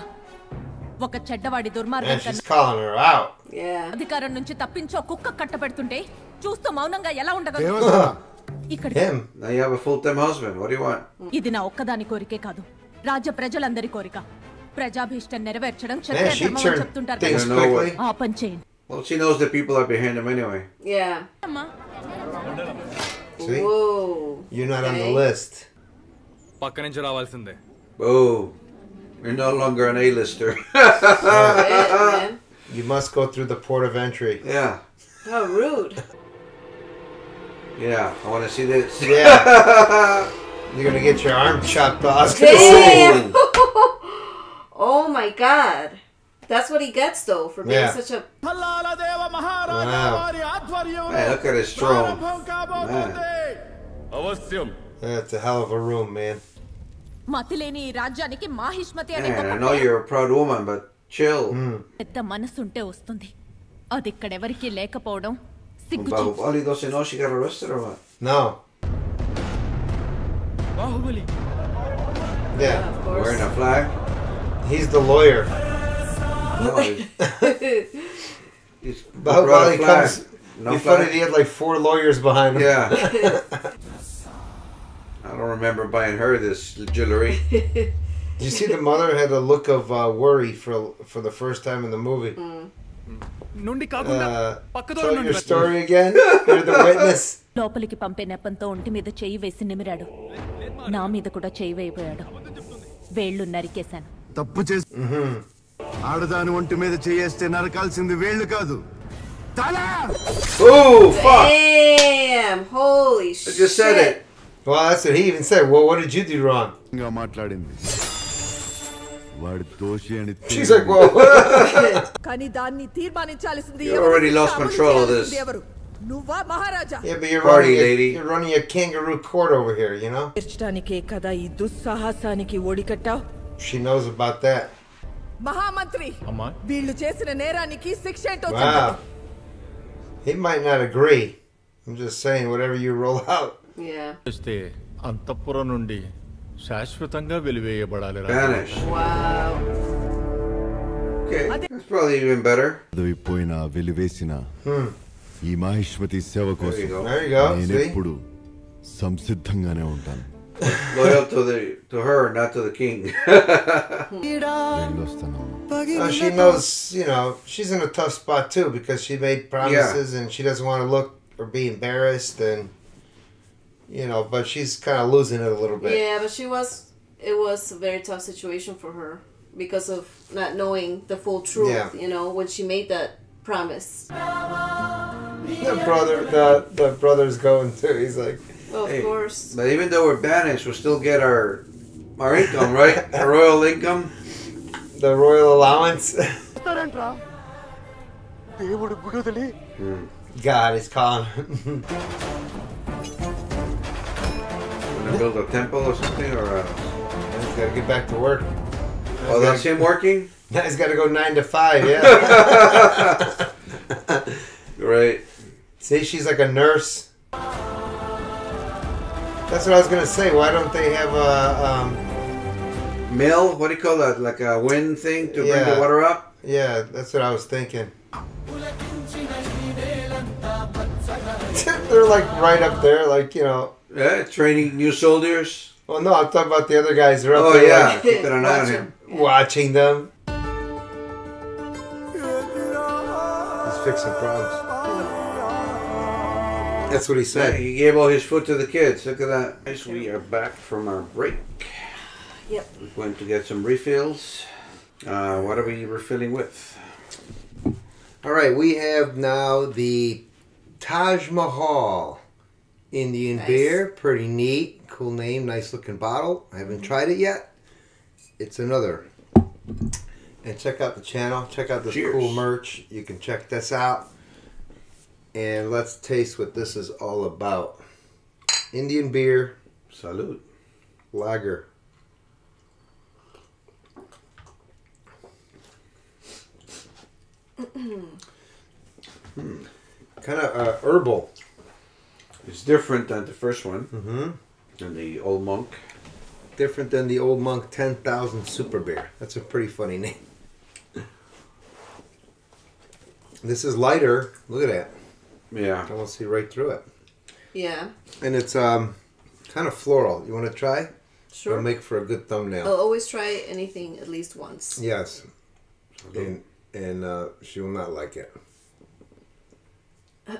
ఒక చెడ్డవాడి దుర్మార్గం కన్నా. అధికారం నుంచి తప్పించో కుక్క కట్టబెడుతుంటే చూస్తూ మౌనంగా ఎలా ఉండగలదు ఇక్కడ? ఇది నా ఒక్కదాని కోరికే కాదు. రాజ్య ప్రజలందరి కోరిక. ప్రజాభీష్టం నెరవేర్చడం చెప్తుంటారు. ఆ పని చేయండి Well, she knows the people are behind him anyway. Yeah. See? Whoa. You're not okay. on the list. Oh. You're no longer an A-lister. you must go through the port of entry. Yeah. How rude. Yeah, I want to see this. Yeah. You're going to get your arm chopped off. Damn. oh my god. That's what he gets though for being Yeah. such a Wow. Man, look at his throne. Man. అవశ్యం That's a hell of a room, man. మతి లేని ఈ రాజ్యానికి మాహిష్మతి అనే Man, I గొప్ప know you're a proud woman, but chill. పెద్ద మనసుంటే వస్తుంది అది ఇక్కడెవరికీ లేకపోవడం సిగ్గు Bahubali doesn't know she got arrested or what? No. Baahubali Yeah. Wearing a flag? He's the lawyer. No, he's, he's brought a Bahubali flag. comes. No be funny flag? if he had like four lawyers behind him. Yeah. I don't remember buying her this jewelry. you see, the mother had a look of uh, worry for for the first time in the movie. నుండి కాకుండా Uh, పక్కదో tell నుండి your రా. story again. You're the witness. లోపలికి పంపే నెపంతో ఒంటి మీద చెయ్యి వేసి నిమిరాడు నా మీద కూడా చెయ్యి వేయబోయాడు వేళ్ళు నరికేశాను తప్పు చేసి ఆడదాని ఒంటి మీద చేయేస్తే నరకాల్సింది వేళ్ళు కాదు తల Oh, fuck! Damn! Holy I just said shit. it. Well, that's what he even said. Well, what did you do wrong? ఇంకా మాట్లాడింది వాడి దోషి అని She's like, whoa. కానీ దాన్ని తీర్మానించాల్సింది You ఎవరు? already lost అమలు control of చేయాల్సింది this. ఎవరు నువ్వా మహారాజా Yeah, but you're Party running, a, lady. you're running a kangaroo court over here, you know? తీర్చడానికే కదా ఈ దుస్సాహసానికి ఓడికట్టావు She knows about that. మహామంత్రి అమ్మా. వీళ్ళు చేసిన నేరానికి శిక్ష ఏంటో He might not agree. I'm just saying, whatever you roll out. Yeah. చేస్తే అంతఃపురం నుండి శాశ్వతంగా వెలివేయబడాలి Banish. Wow. Okay, that's probably even better. పదవిపోయిన వెలివేసిన Hmm. ఈ మహేశ్వతి సేవ There you కోసం go. There you go, see? నేనెప్పుడు సంసిద్ధంగానే ఉంటాను Loyal to the to her, not to the king. well, she knows, you know, she's in a tough spot too because she made promises yeah. and she doesn't want to look or be embarrassed and you know, but she's kind of losing it a little bit. Yeah, but she was. It was a very tough situation for her because of not knowing the full truth. Yeah. You know, when she made that promise. The brother, the the brother's going too. He's like. Well, hey, of course. But even though we're banished, we'll still get our our income, right? our royal income. The royal allowance. hmm. God is calling. Wanna build a temple or something, or uh, he's gotta get back to work. Oh, that's him working. Now he's gotta go nine to five. Yeah. right. See, she's like a nurse. That's what I was gonna say. Why don't they have a um, Mill. What do you call that? Like a wind thing to bring the water up. Yeah, that's what I was thinking. They're like right up there, like you know. Yeah, training new soldiers. Well, no, I'm talking about the other guys. They're up Oh there, yeah, like, keeping an eye on him. watching them. He's fixing problems. That's what he Yeah, said. he gave all his food to the kids. Look at that. Guys, we are back from our break. Yep. We're going to get some refills. Uh, what are we refilling with? All right, we have now the Taj Mahal Indian Nice. beer. Pretty neat, cool name, nice looking bottle. I haven't tried it yet. It's another. And check out the channel. Check out this Cheers. cool merch. You can check this out. And let's taste what this is all about. Indian beer. Salud. Lager. Kind of uh, herbal. It's different than the first one. Mm-hmm. Than the old monk. Different than the old monk 10,000 super beer. That's a pretty funny name. This is lighter. Look at that. Yeah. I want to see right through it. Yeah. And it's um kind of floral. You want to try? Sure. It'll make for a good thumbnail. I'll always try anything at least once. Yes. And and uh, she will not like it.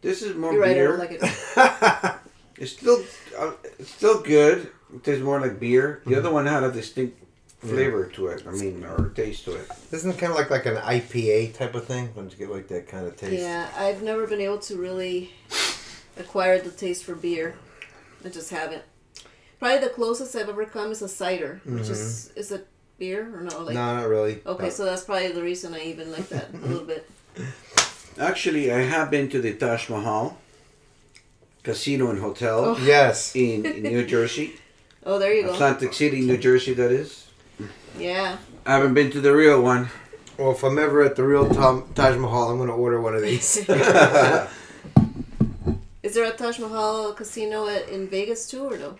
This is more You're right. I beer. don't like it. It's still, uh, it's still good. It tastes more like beer. The Mhm. other one had a distinct Yeah. flavor to it. I mean, or taste to it. Isn't it kind of like like an IPA type of thing? Don't you get like that kind of taste? Yeah, I've never been able to really acquire the taste for beer. I just haven't. Probably the closest I've ever come is a cider, which is mm-hmm. is it beer or no? Like No, not really. Okay, No. so that's probably the reason I even like that a little bit. Actually, I have been to the Taj Mahal casino and hotel. Oh. Yes. In, in New Jersey. Oh, there you go. Atlantic City, New Jersey, that is. Yeah. I haven't been to the real one. Well, if I'm ever at the real Tom, Taj Mahal, I'm going to order one of these. Is there a Taj Mahal casino at, in Vegas too, or no?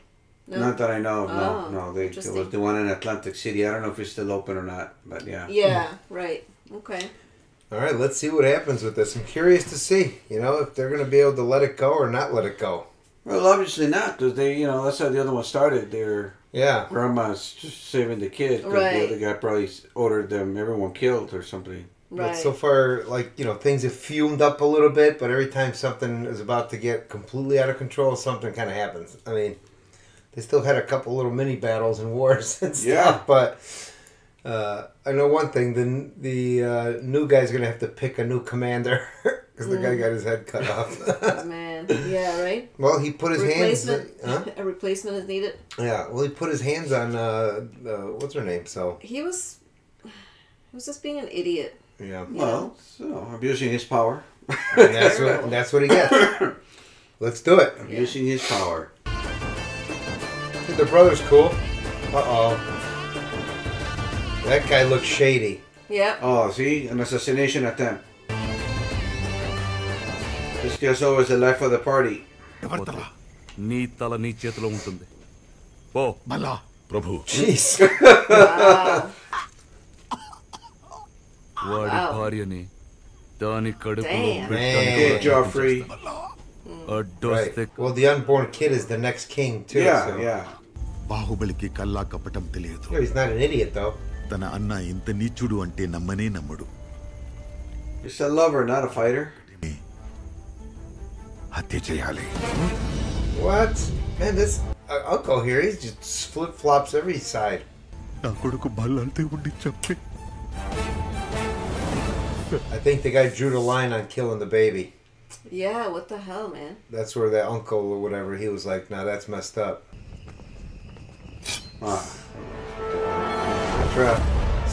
No. Not that I know of. No, Oh, no. They, it interesting. was the one in Atlantic City. I don't know if it's still open or not, but yeah. Yeah. Right. Okay. All right, let's see what happens with this. I'm curious to see, you know, if they're going to be able to let it go or not let it go. Well, obviously not, because they, you know, that's how the other one started. Their Yeah. grandma's just saving the kid. 'cause Right. The other guy probably ordered them, everyone killed or something. Right. But so far, like, you know, things have fumed up a little bit, but every time something is about to get completely out of control, something kind of happens. I mean, They still had a couple little mini battles and wars and stuff, Yeah. but uh, I know one thing: the the uh, new guy's gonna have to pick a new commander because the guy Mm. got his head cut off. Man, yeah, right. well, he put his hands. replacement. Huh? A replacement is needed. Yeah, well, he put his hands on uh, uh, what's her name? So He was, he was just being an idiot. yeah. Well, so abusing his power. And that's what and that's what he gets. Let's do it. Abusing his power. The brother's cool. Uh oh. That guy looks shady. Yeah. Oh, see, an assassination attempt. This guy's always the life of the party. నీ తల నీ చేతిలో ఉంటుంది ఓ మళ్ళా ప్రభు Jeez. వాడి Wow. భార్యని దాని కడుపులో Damn. బిడ్డని Man. కూడా Joffrey. అడ్డొస్తే Right. Well, the unborn kid is the next king too. Yeah, so- yeah. బాహుబలికి కల్లా కపటం తెలియదు Yeah, he's not an idiot though. తన అన్న ఇంత నీచుడు అంటే నమ్మనే నమ్మడు He's a lover, not a fighter. హత్య చేయాలి What? Man, this uh, uncle here, he's just flip flops every side. నా కొడుకు బల్లంతే ఉండి చెప్పి I think the guy drew the line on killing the baby. Yeah, what the hell, man? That's where that uncle or whatever, he was like, "Nah, that's messed up." Ah. Trap.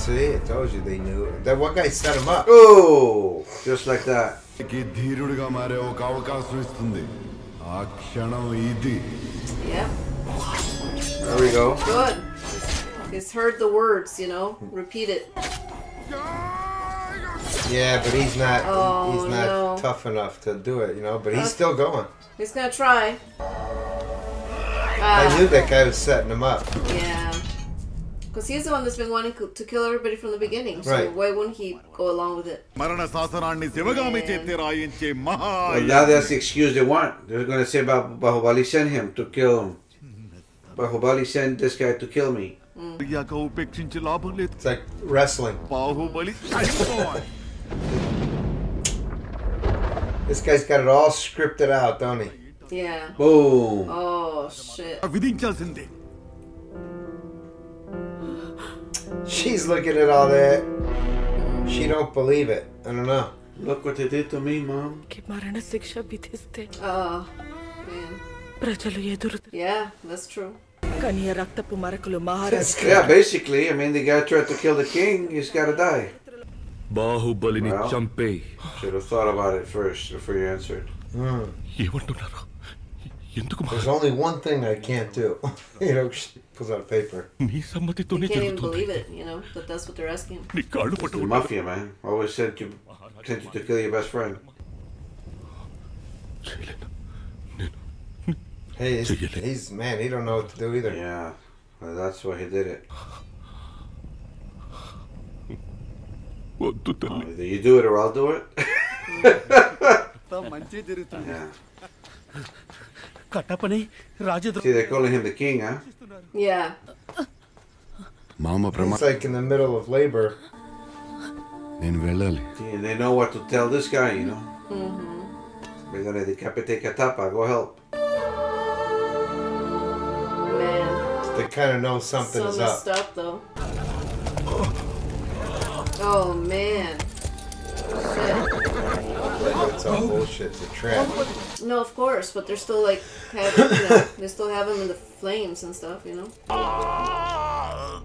See, I told you they knew. That one guy set him up. Oh, just like that. కి ధీరుడిగా మారే ఒక అవకాశం ఇస్తుంది ఆ క్షణం ఇది Yep. There we go. Good. He's heard the words, you know. Repeat it. Yeah, but he's not. Oh, he's not no. tough enough to do it, you know. But he's Uh, still going. He's gonna try. I Ah, knew that guy was setting him up. Yeah. Because he's the one that's been wanting to kill everybody from the beginning. So right. why wouldn't he go along with it? And... Well, now that's the excuse they want. They're going to say, Bahubali sent him to kill him. Bahubali sent this guy to kill me. Mm. It's like wrestling. Bahubali. this guy's got it all scripted out, don't he? Yeah. Boom. Oh, shit. She's looking at all that. She don't believe it. I don't know. Look what they did to me, mom. కి మరణ శిక్ష విధిస్తే Oh, man. ప్రజలు ఎదురు Yeah, that's true. కనియ రక్తపు మరకలు మహారాజు Yeah, basically, I mean, the guy tried to kill the king, he's got to die. బాహుబలిని Well. చంపేయి Should have thought about it first before you answered. ఏమంటున్నారు ఎందుకు There's only one thing I can't do. you know, she pulls out paper. నీ సమ్మతితోనే You can't even జరుగుతుంది believe it, you know, that that's what they're asking. నీ కాళ్ళు The పట్టుకుంటా mafia, man. Always sent you, sent you to kill your best friend. Hey, he's, he's man. He don't know what to do either. Yeah, well, that's why he did it. వద్దు Oh, either you do it or I'll do it. మంచి జరుగుతుంది Yeah. See, they're calling him the king, huh? Yeah. మామ It's like in the middle of labor. నేను See, they know what to tell this guy, you know? Mm-hmm. We're gonna decapitate Kattappa, go help. Man. They kind of know something's so messed up. up. though. Oh man. It's all bullshit. It's a trap. No, of course, but they're still like have, you know, they still have them in the flames and stuff, you know. Wow.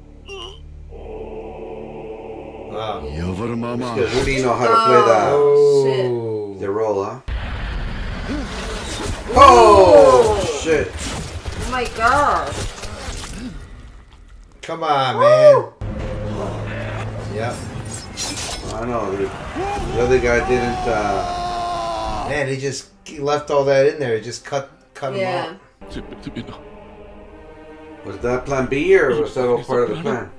Because we didn't know how to oh, play that? oh, the roll, huh? Oh Whoa. shit! Oh my god! Come on, Woo. man. Yep. I know. The, the other guy didn't. Uh, man, he just he left all that in there. He just cut cut yeah. him off. Was that plan B or was that all part of the plan?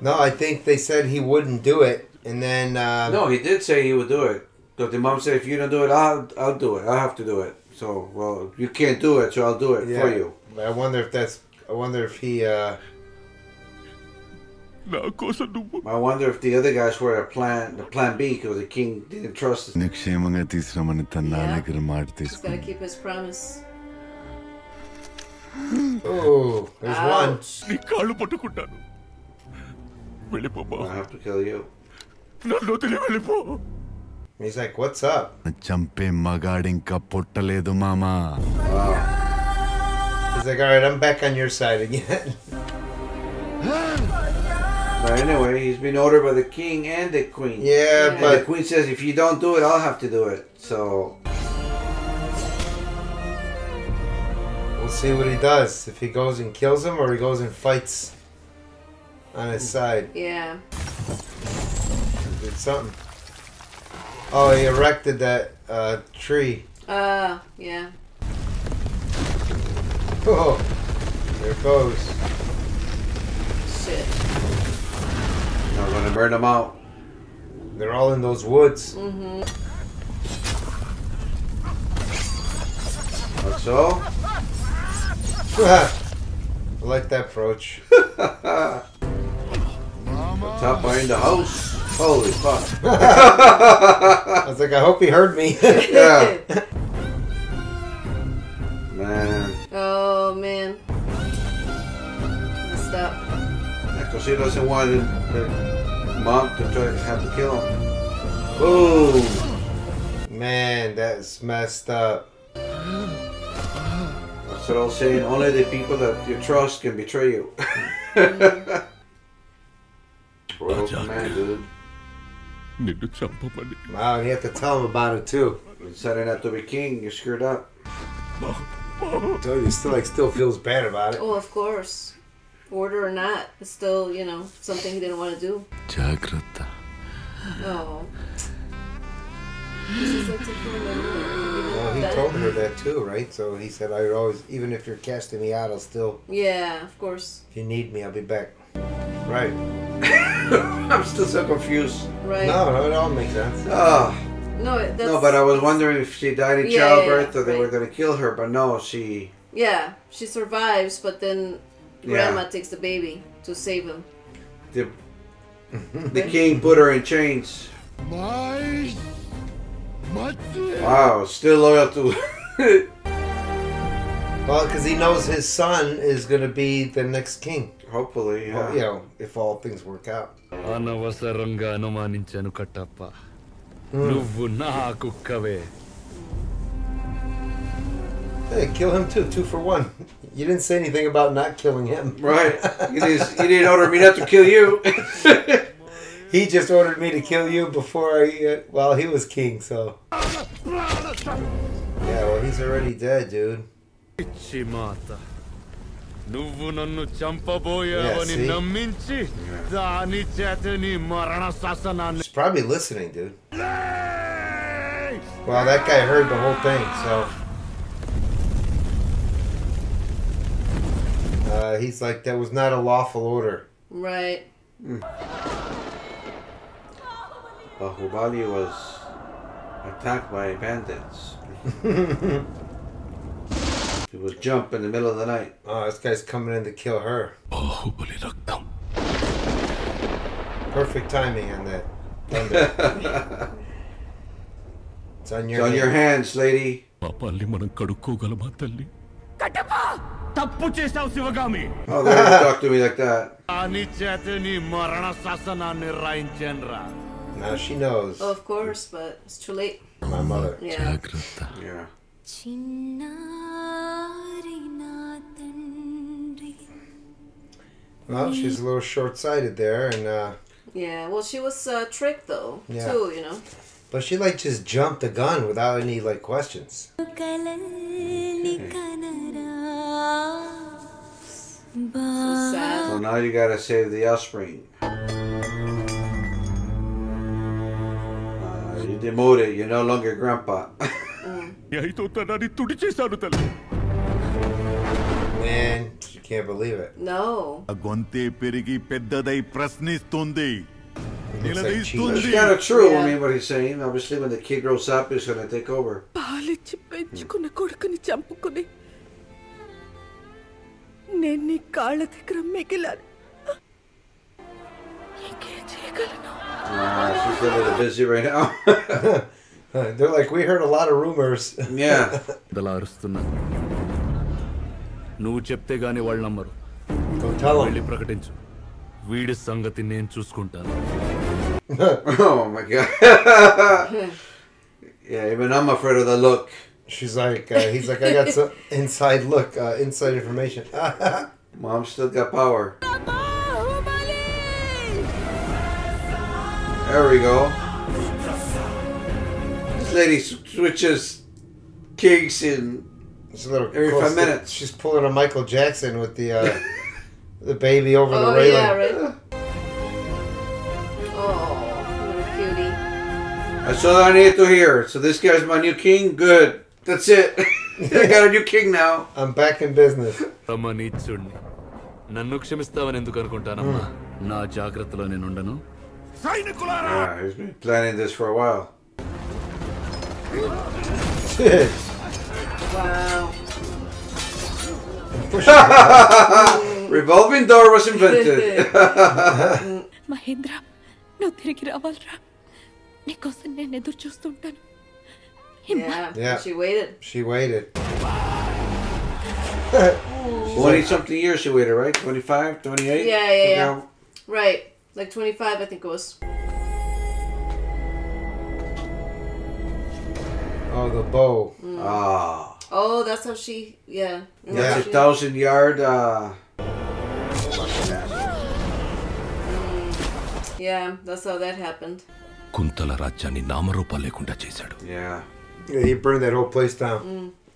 No, I think they said he wouldn't do it, and then. Um, no, he did say he would do it. Because the mom said, if you don't do it, I'll, I'll do it. I'll have to do it. So, well, you can't do it, so I'll do it yeah. for you. I wonder if that's. I wonder if he. Uh, I wonder if the other guys were a plan the plan B because the king didn't trust us. Nick Shaman at this Roman at Tanale Grammartis. He's gonna keep his promise. oh, there's Ouch. one. I have to kill you. He's like, what's up? Champe Magadinka do Mama. He's like, alright, I'm back on your side again. But anyway, he's been ordered by the king and the queen. Yeah, and but- the queen says, if you don't do it, I'll have to do it. So We'll see what he does. If he goes and kills him or he goes and fights on his side. Yeah. Did something. Oh, he erected that uh, tree. Uh, yeah. Oh, there it goes. Shit. I'm gonna burn them out. They're all in those woods. Mm-hmm. Like so. I like that approach. Top are in the house. Holy fuck. I was like, I hope he heard me. yeah. Man. Oh man. Messed up. Because he doesn't want the mom to try to have to kill him. Boom! Man, that's messed up. That's what I was saying. Only the people that you trust can betray you. Royal command, dude. Wow, and you have to tell him about it too. You're setting up to be king. You're screwed up. So you still like still feels bad about it. Oh, of course order or not, it's still, you know, something he didn't want to do. Jagrata. Oh. Well, he told her that too, right? So he said, "I always, even if you're casting me out, I'll still." Yeah, of course. If you need me, I'll be back. Right. I'm still so confused. Right. No, no, it all makes sense. Oh. No, that's, no, but I was wondering if she died in yeah, childbirth yeah, yeah, or they right. were going to kill her, but no, she. Yeah, she survives, but then Yeah. grandma takes the baby to save him. The, the king put her in chains. Wow, still loyal to. Well, because he knows his son is going to be the next king. Hopefully, yeah. Well, you know, if all things work out. అనవసరంగా అనుమానించాను కట్టప్ప నువ్వు నా కుక్కవే Hey, kill him too, two for one. You didn't say anything about not killing him. Right. You didn't, you didn't order me not to kill you. he just ordered me to kill you before I, uh, well, he was king, so. Yeah, well, he's already dead, dude. పిచ్చి మాత నువ్వు నన్ను చంపబోయావని Yeah, see? నమ్మించి దాని చేత నీ మరణ శాసనాన్ని He's probably listening, dude. Well, that guy heard the whole thing, so. Uh, he's like, that was not a lawful order. Right. Bahubali was attacked by bandits. he was jump in the middle of the night. Oh, this guy's coming in to kill her. Perfect timing on that. Thunder. it's on your, It's on your hands, lady. తప్పు చేశావు Sivagami Oh, they don't talk to me like that. దాని చేత నీ మరణ శాసనాన్ని రాయించాను రా Now she knows. Oh, of course, but it's too late. My mother. Yeah. Yeah. Well, she's a little short-sighted there, and uh, Yeah, well, she was uh, tricked, though, Yeah. too, you know. but she like just jumped the gun without any like questions. So sad. So now you gotta save the offspring. Uh, you demoted. You're no longer grandpa. అయితోతనాన్ని తుడిచేశాను తల్లి Man, she can't believe it. No. గొంతే పెరిగి పెద్దదై ప్రశ్నిస్తుంది నిలదీస్తుంది It's kind of true. I mean, what he's saying. Obviously, when the kid grows up, he's gonna take over. పాలిచ్చి పెంచుకున్న కొడుకుని చంపుకుని నేను నీ కాళ్ళ దగ్గర మిగిలాను ఇంకేం చేయగలను Uh, she's a little busy right now. They're like, we heard a lot of rumors. Yeah. అలా అరుస్తున్నాను నువ్వు చెప్తే గానీ వాళ్ళు నమ్మరు tell 'em. వెళ్ళి ప్రకటించు వీడి సంగతి నేను చూసుకుంటాను oh my god. yeah, even I'm afraid of the look. She's like, uh, he's like, I got some inside look, uh, inside information. Mom still got power. There we go. This lady switches kings in She's a little every close five to- minutes. She's pulling a Michael Jackson with the uh, the baby over the Oh, railing. yeah, right? Oh, little cutie. That's all I need to hear. So this guy's my new king. Good. That's it. I got a new king now. I'm back in business. అమ్మ నీచుడిని నన్ను క్షమిస్తావని ఎందుకు అనుకుంటానమ్మా నా జాగ్రత్తలో నేను ఉండను Yeah, he's been planning this for a while. Wow. Revolving door was invented. Mahindra నువ్వు తిరిగి రావాలరా నీకోసం నేను ఎదురు చూస్తుంటాను Yeah, Yeah. she waited. She waited. 20 something years she waited, right? 25, 28? Yeah, yeah, yeah. Yeah. Right. Like 25, I think it was. Oh, the bow. Ah. Oh, that's how she, yeah. And That's how a she- thousand yard. Uh, Yeah, that's how that happened. Kuntala రాజ్యాన్ని నామరూపాలు లేకుండా చేశాడు yeah. Yeah, he burned that whole place down.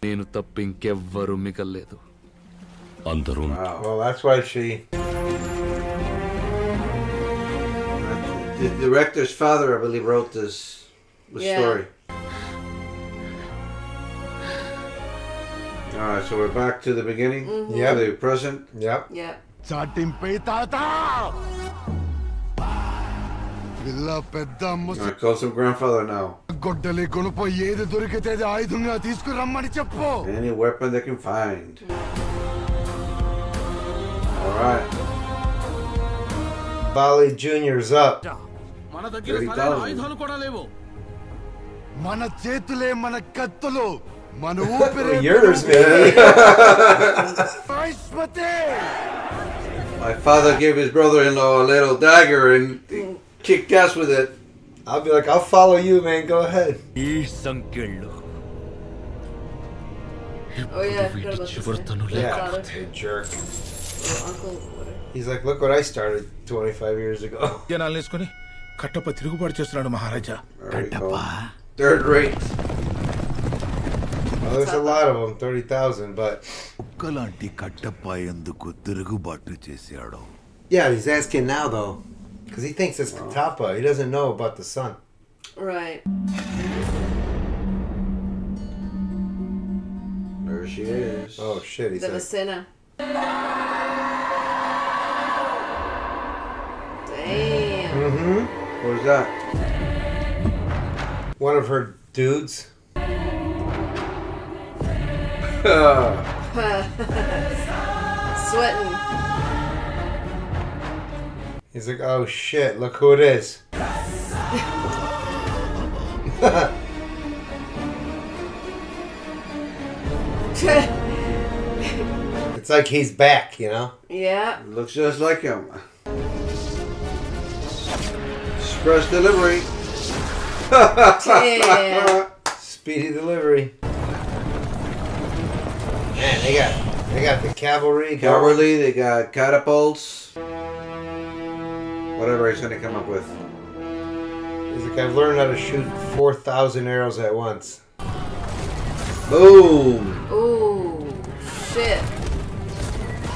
నేను తప్ప ఇంకెవ్వరూ మిగల్లేదు అందరూ Well, that's why she. The director's father, I believe, wrote this, this Yeah. story. All right, so we're back to the beginning. Mhm. Yep. To the present. Yep. Yeah. చాటింపై తాత పిల్ల పెద్ద ముస I call some grandfather now. గొడ్డలి కొనుపో ఏది దొరికితే అది ఆయుధంగా తీసుకురమ్మని చెప్పు Any weapon they can find. All right. Bali Jr.'s up. మన దగ్గర 30,000. సరైన ఆయుధాలు కూడా లేవు మన చేతులే మన కత్తులు మన ఊపిరి Yours, baby. మహేశ్వతి My father gave his brother-in-law a little dagger and he kicked ass with it. I'll be like, I'll follow you, man. Go ahead. ఈ సంఖ్యళ్ళు Oh, yeah, I forgot about this చివరితను guy. Yeah. Father. Hey, jerk. Or uncle, whatever. He's like, look what I started 25 years ago. జనాలు వేసుకొని కట్టప్ప తిరుగుబాటు చేస్తున్నాడు మహారాజా Third rate. Well, there's a lot of them, 30,000, but. కుక్కలాంటి Kattappa ఎందుకు తిరుగుబాటు చేశాడు Yeah, he's asking now, though. Because he thinks it's Kattappa. He doesn't know about the sun. Right. There she is. Oh, shit. He's The like, Vicena. Damn. mm-hmm. What is that? One of her dudes. Sweating. He's like, oh, shit. Look who it is. It's like he's back, you know? yeah. Looks just like him. Express delivery. Yeah. Speedy delivery. Man, they got they got the cavalry. going. Cavalry, they got catapults. Whatever he's gonna come up with. He's like, I've learned how to shoot 4,000 arrows at once. Boom! Ooh. Shit.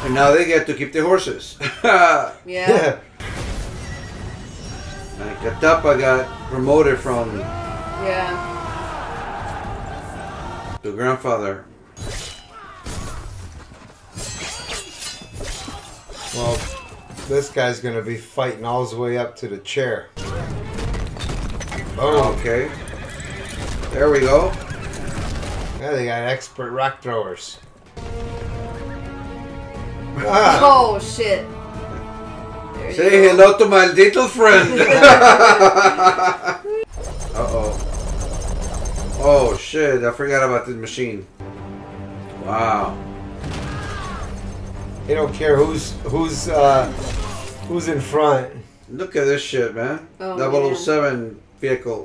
And now they get to keep the horses. Yeah. And Kattappa got promoted from Yeah. the grandfather. Well, this guy's gonna be fighting all his way up to the chair. Oh, Okay. There we go. yeah, they got expert rock throwers. Ah, Oh shit. There Say hello to my little friend. uh oh. Oh shit, I forgot about this machine. Wow. They don't care who's who's uh, who's in front. Look at this shit, man. Oh, 007 vehicle.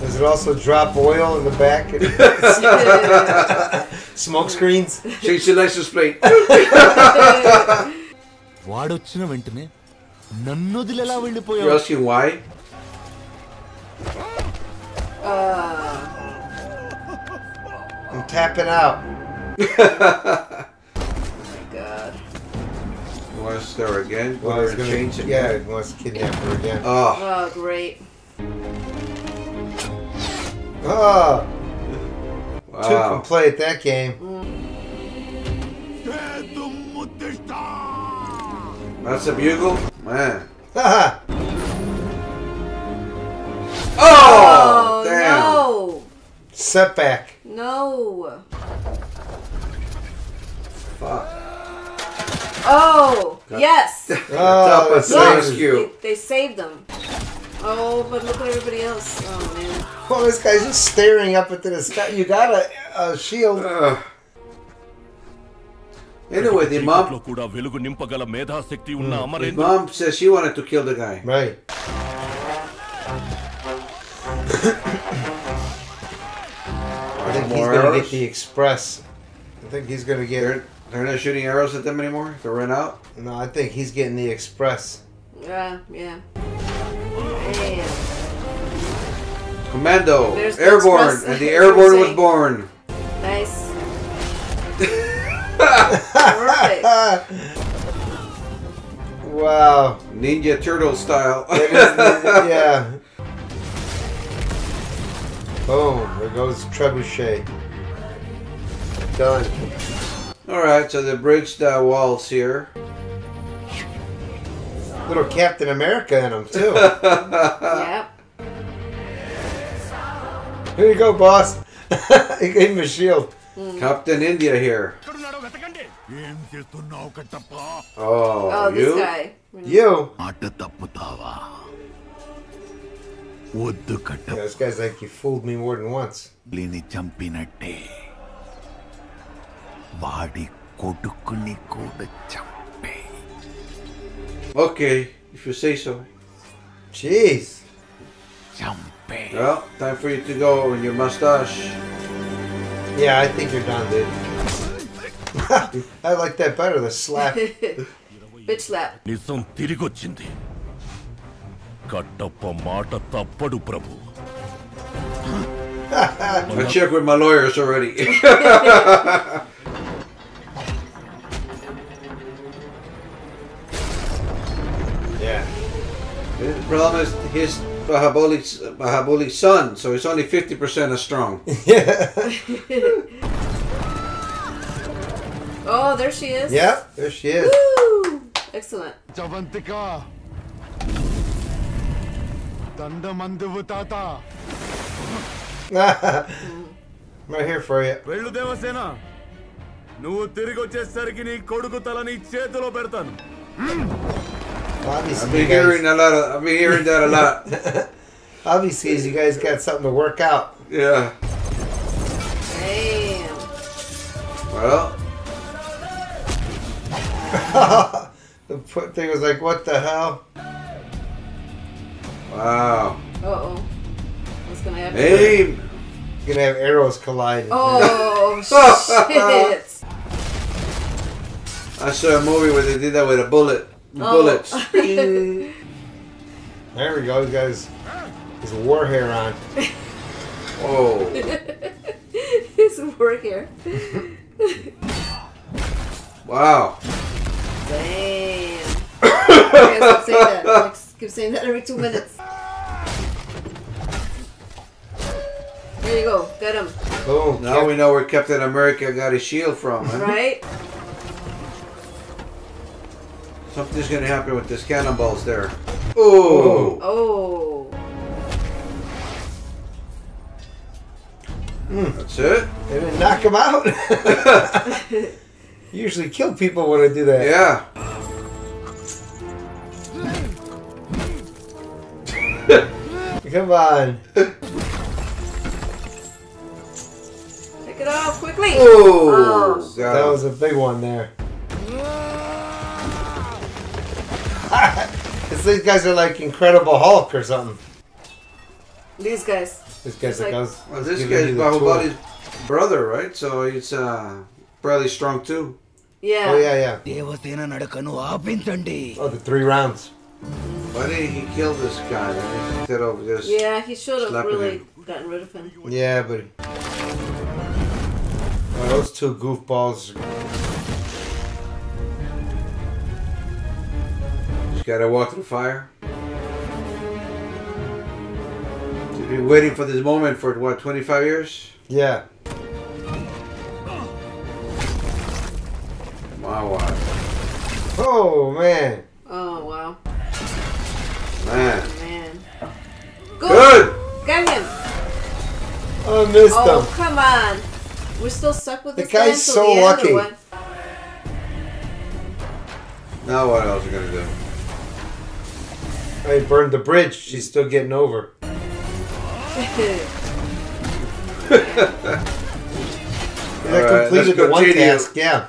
Does it also drop oil in the back? Smoke screens. Change the license plate. వాడొచ్చిన వెంటనే నన్ను వదిలేలా You're వెళ్ళిపోయావు asking why? Uh, I'm tapping out. Oh my god. You want us there again? Go Well, there he's gonna, change it. yeah, he wants to kidnap her again. Oh. Oh, great. Ah. Oh, two Wow. can play at that game. That's a bugle? Man. Haha. Oh, oh damn. No. Setback. No. Fuck. Oh, yes. Oh, up yes. They, they, saved them. Oh, but look at everybody else. Oh, man. Well, this guy's just staring up into the sky. You got a, a shield. Uh. Anyway, the mom, hmm. the mom says she wanted to kill the guy. Right. I think he's going to get the express. I think he's going to get... They're, they're not shooting arrows at them anymore? They ran out? No, I think he's getting the express. Yeah, yeah. Damn. Commando, There's airborne, express- and the that's what I'm airborne was born. Nice. Perfect. Wow. Ninja Turtle style. That is yeah. Boom. There goes Trebuchet. Done. Alright, so the bridged the walls here. Little Captain America in them, too. yep. Here you go, boss. he gave him a shield. Mm. Captain India here. Oh, oh you? You. Yeah, this guy's like, you fooled me more than once. లిని చంపినట్టే వాడి కొడుకుని కూడా చంపే Okay, if you say so. Jeez. చంపే Well, time for you to go with your mustache. Yeah, I think you're done, dude. I like that better, the slap. Bitch slap. నిజం తిరిగొచ్చింది కట్టప్ప మాట తప్పడు ప్రభు I checked with my lawyers already. promised his Bahubali's, Bahubali's son, so he's only 50% as strong. Yeah. oh, there she is. Yeah, there she is. Woo! Excellent. Javantika. Dandamandavutata. right here for you. వెళ్ళు దేవసేన నువ్వు Tirigo వచ్చేసరికి నీ కొడుకు తల నీ చేతిలో పెడతాను Obviously, I've been you guys- hearing a lot of, I've been hearing that a lot. Obviously, you guys got something to work out. Yeah. Damn. Well, the put thing was like, what the hell? wow. Uh oh. What's gonna happen? Aim. You're gonna have arrows colliding. Oh shit! I saw a movie where they did that with a bullet. Oh. Bullets. There we go. He's got his, his war hair on. Oh. His war hair. Wow. Damn. I guess I'll that. Like, keep saying that every two minutes. There you go. Get him. Boom. Now we know where Captain America got his shield from. Huh? Right? Something's gonna happen with this cannonballs there. Oh. Oh. That's it. They didn't knock him out. Usually kill people when I do that. Yeah. Come on. That it off quickly. Oh, God. that was a big one there. These guys are like Incredible Hulk or something. These guys. This guy's like, like well, this guy's Bahubali's brother, right? So it's uh, probably strong too. Yeah. Oh yeah, yeah. Oh, the three rounds. Buddy, he killed this guy. Instead of just yeah, he should have really him. gotten rid of him. Yeah, but well, those two goofballs gotta walk through fire. You've been waiting for this moment for what, 25 years? Yeah. Wow, wow. Oh man. Oh wow. Man. Man. Good. Got him. I missed Oh them. come on. We're still stuck with The this guy guy's so the lucky. Now what else are you gonna do? I burned the bridge. She's still getting over. That All right, completed let's the one continue. task. Yeah.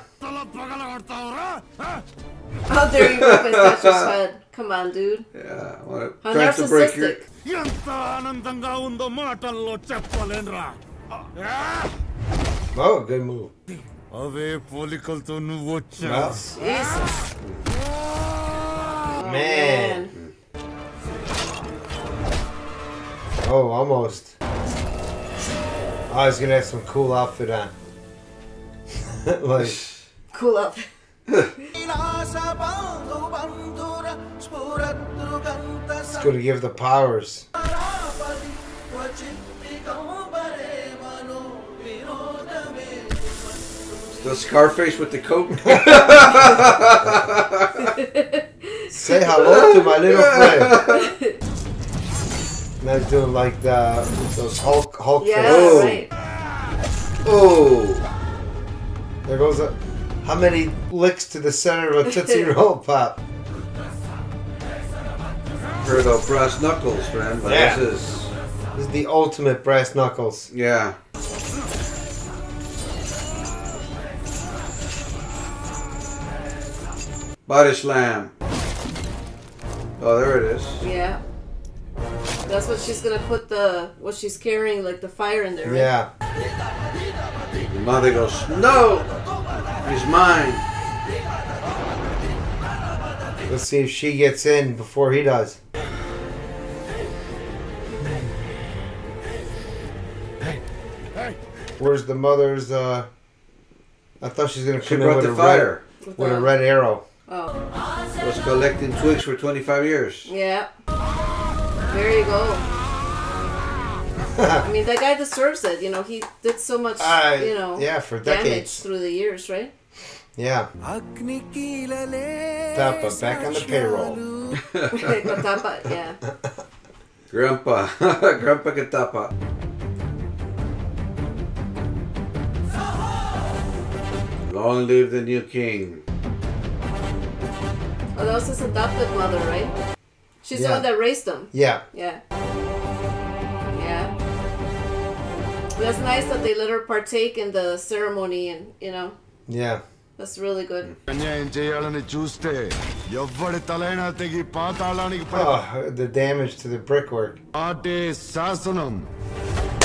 How dare you rip his sister's head? Come on, dude. Yeah, what, How trying to break your... narcissistic. ఎంత ఆనందంగా ఉందో మాటల్లో చెప్పలేనురా Oh, good move. అవే పోలికలతో నువ్వు వచ్చావు Well, Oh, almost. Oh, I was gonna have some cool outfit on. like, Cool up. it's gonna give the powers. The Scarface with the coat? Say hello to my little friend. And I was doing like the those Hulk Hulk Yeah, faces. right. Oh. There goes a. How many licks to the center of a Tootsie Roll Pop? Heard of brass knuckles, man. But Yeah. This is... This is the ultimate brass knuckles. Yeah. Body slam. Oh, there it is. Yeah. That's what she's gonna put the what she's carrying, like the fire in there. Right? Yeah. The mother goes, No! He's mine. Let's see if she gets in before he does. Where's the mother's? uh I thought she was gonna She come in with the a fire. red, with a red arrow. Oh. Was collecting twigs for 25 years. Yeah. There you go. I mean, that guy deserves it. You know, he did so much. Uh, you know. yeah, for damage decades. through the years, right? Yeah. Tapa back on the payroll. Kattappa, yeah. Grandpa. Grandpa Kattappa. Long live the new king. Oh, that was his adopted mother, right? She's yeah. the one that raised them. Yeah. Yeah. Yeah. That's nice that they let her partake in the ceremony and, you know. Yeah. That's really good. Oh, the damage to the brickwork.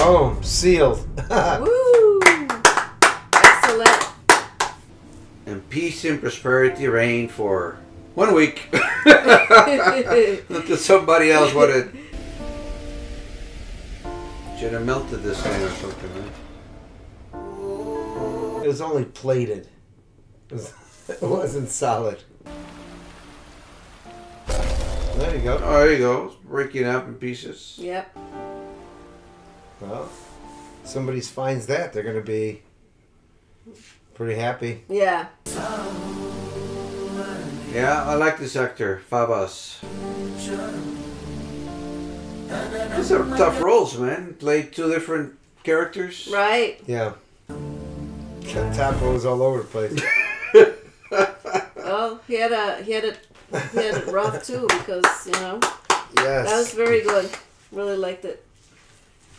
Oh, sealed. Woo! Excellent. And peace and prosperity reign for one week. Until somebody else wanted. Should have melted this thing or something, man. It was only plated. It, was, it wasn't solid. There you go. Oh, there you go. It's breaking up in pieces. Yep. Well, somebody finds that, they're going to be pretty happy. Yeah. Yeah, I like this actor, Prabhas. These are tough roles, man. Played two different characters. Right. Yeah. That top was all over the place. Oh, he had a he had it he had it rough too because you know Yes. that was very good. Really liked it.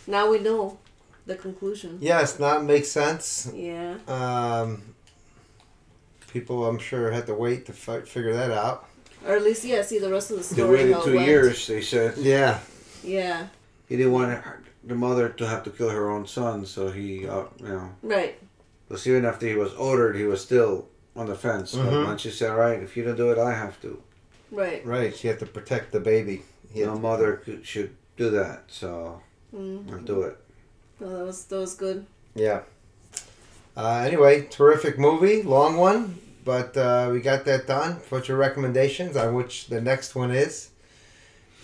Now we know the conclusion. Yes, not makes sense. Yeah. Um, people, I'm sure, had to wait to fi- figure that out. Or at least, yeah, see the rest of the story. They waited two went. years. They said. Yeah. Yeah. He didn't want her, the mother to have to kill her own son, so he, uh, you know. Right. Because even after he was ordered, he was still on the fence. But Mhm. once she said, "All right, if you don't do it, I have to." Right. Right. She had to protect the baby. He had No mother could, should do that, so Mm. I'll do it. Oh, that was that was good. Yeah. Uh, anyway, terrific movie, long one, but uh, we got that done. What's your recommendations on which the next one is?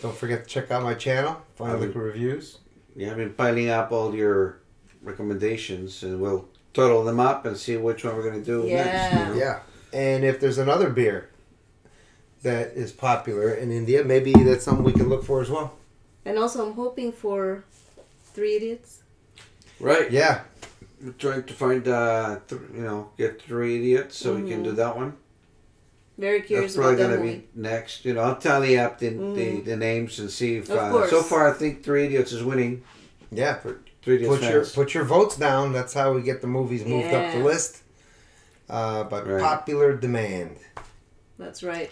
Don't forget to check out my channel, Funny I would- Liquor Reviews. Yeah, I've been piling up all your recommendations, and we'll total them up and see which one we're gonna do next. you know? Yeah. And if there's another beer that is popular in India, maybe that's something we can look for as well. And also, I'm hoping for Three Idiots. Right. Yeah. We're trying to find, uh, th- you know, get three idiots so we can do Mhm. that one. Very curious That's curious probably about that gonna be next. You know, I'll tally up the, the, Mhm. the names and see if. Of Uh, course. so far, I think Three Idiots is winning. Yeah. For Three Idiots Put your fans. put your votes down. That's how we get the movies moved up the list. Uh, but Right. popular demand. That's right.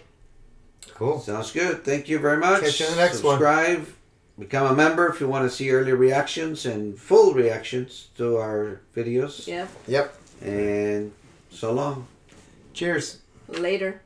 Cool. Sounds good. Thank you very much. Catch you in the next one. Subscribe. Become a member if you want to see early reactions and full reactions to our videos. Yeah. Yep. And so long. Cheers. Later.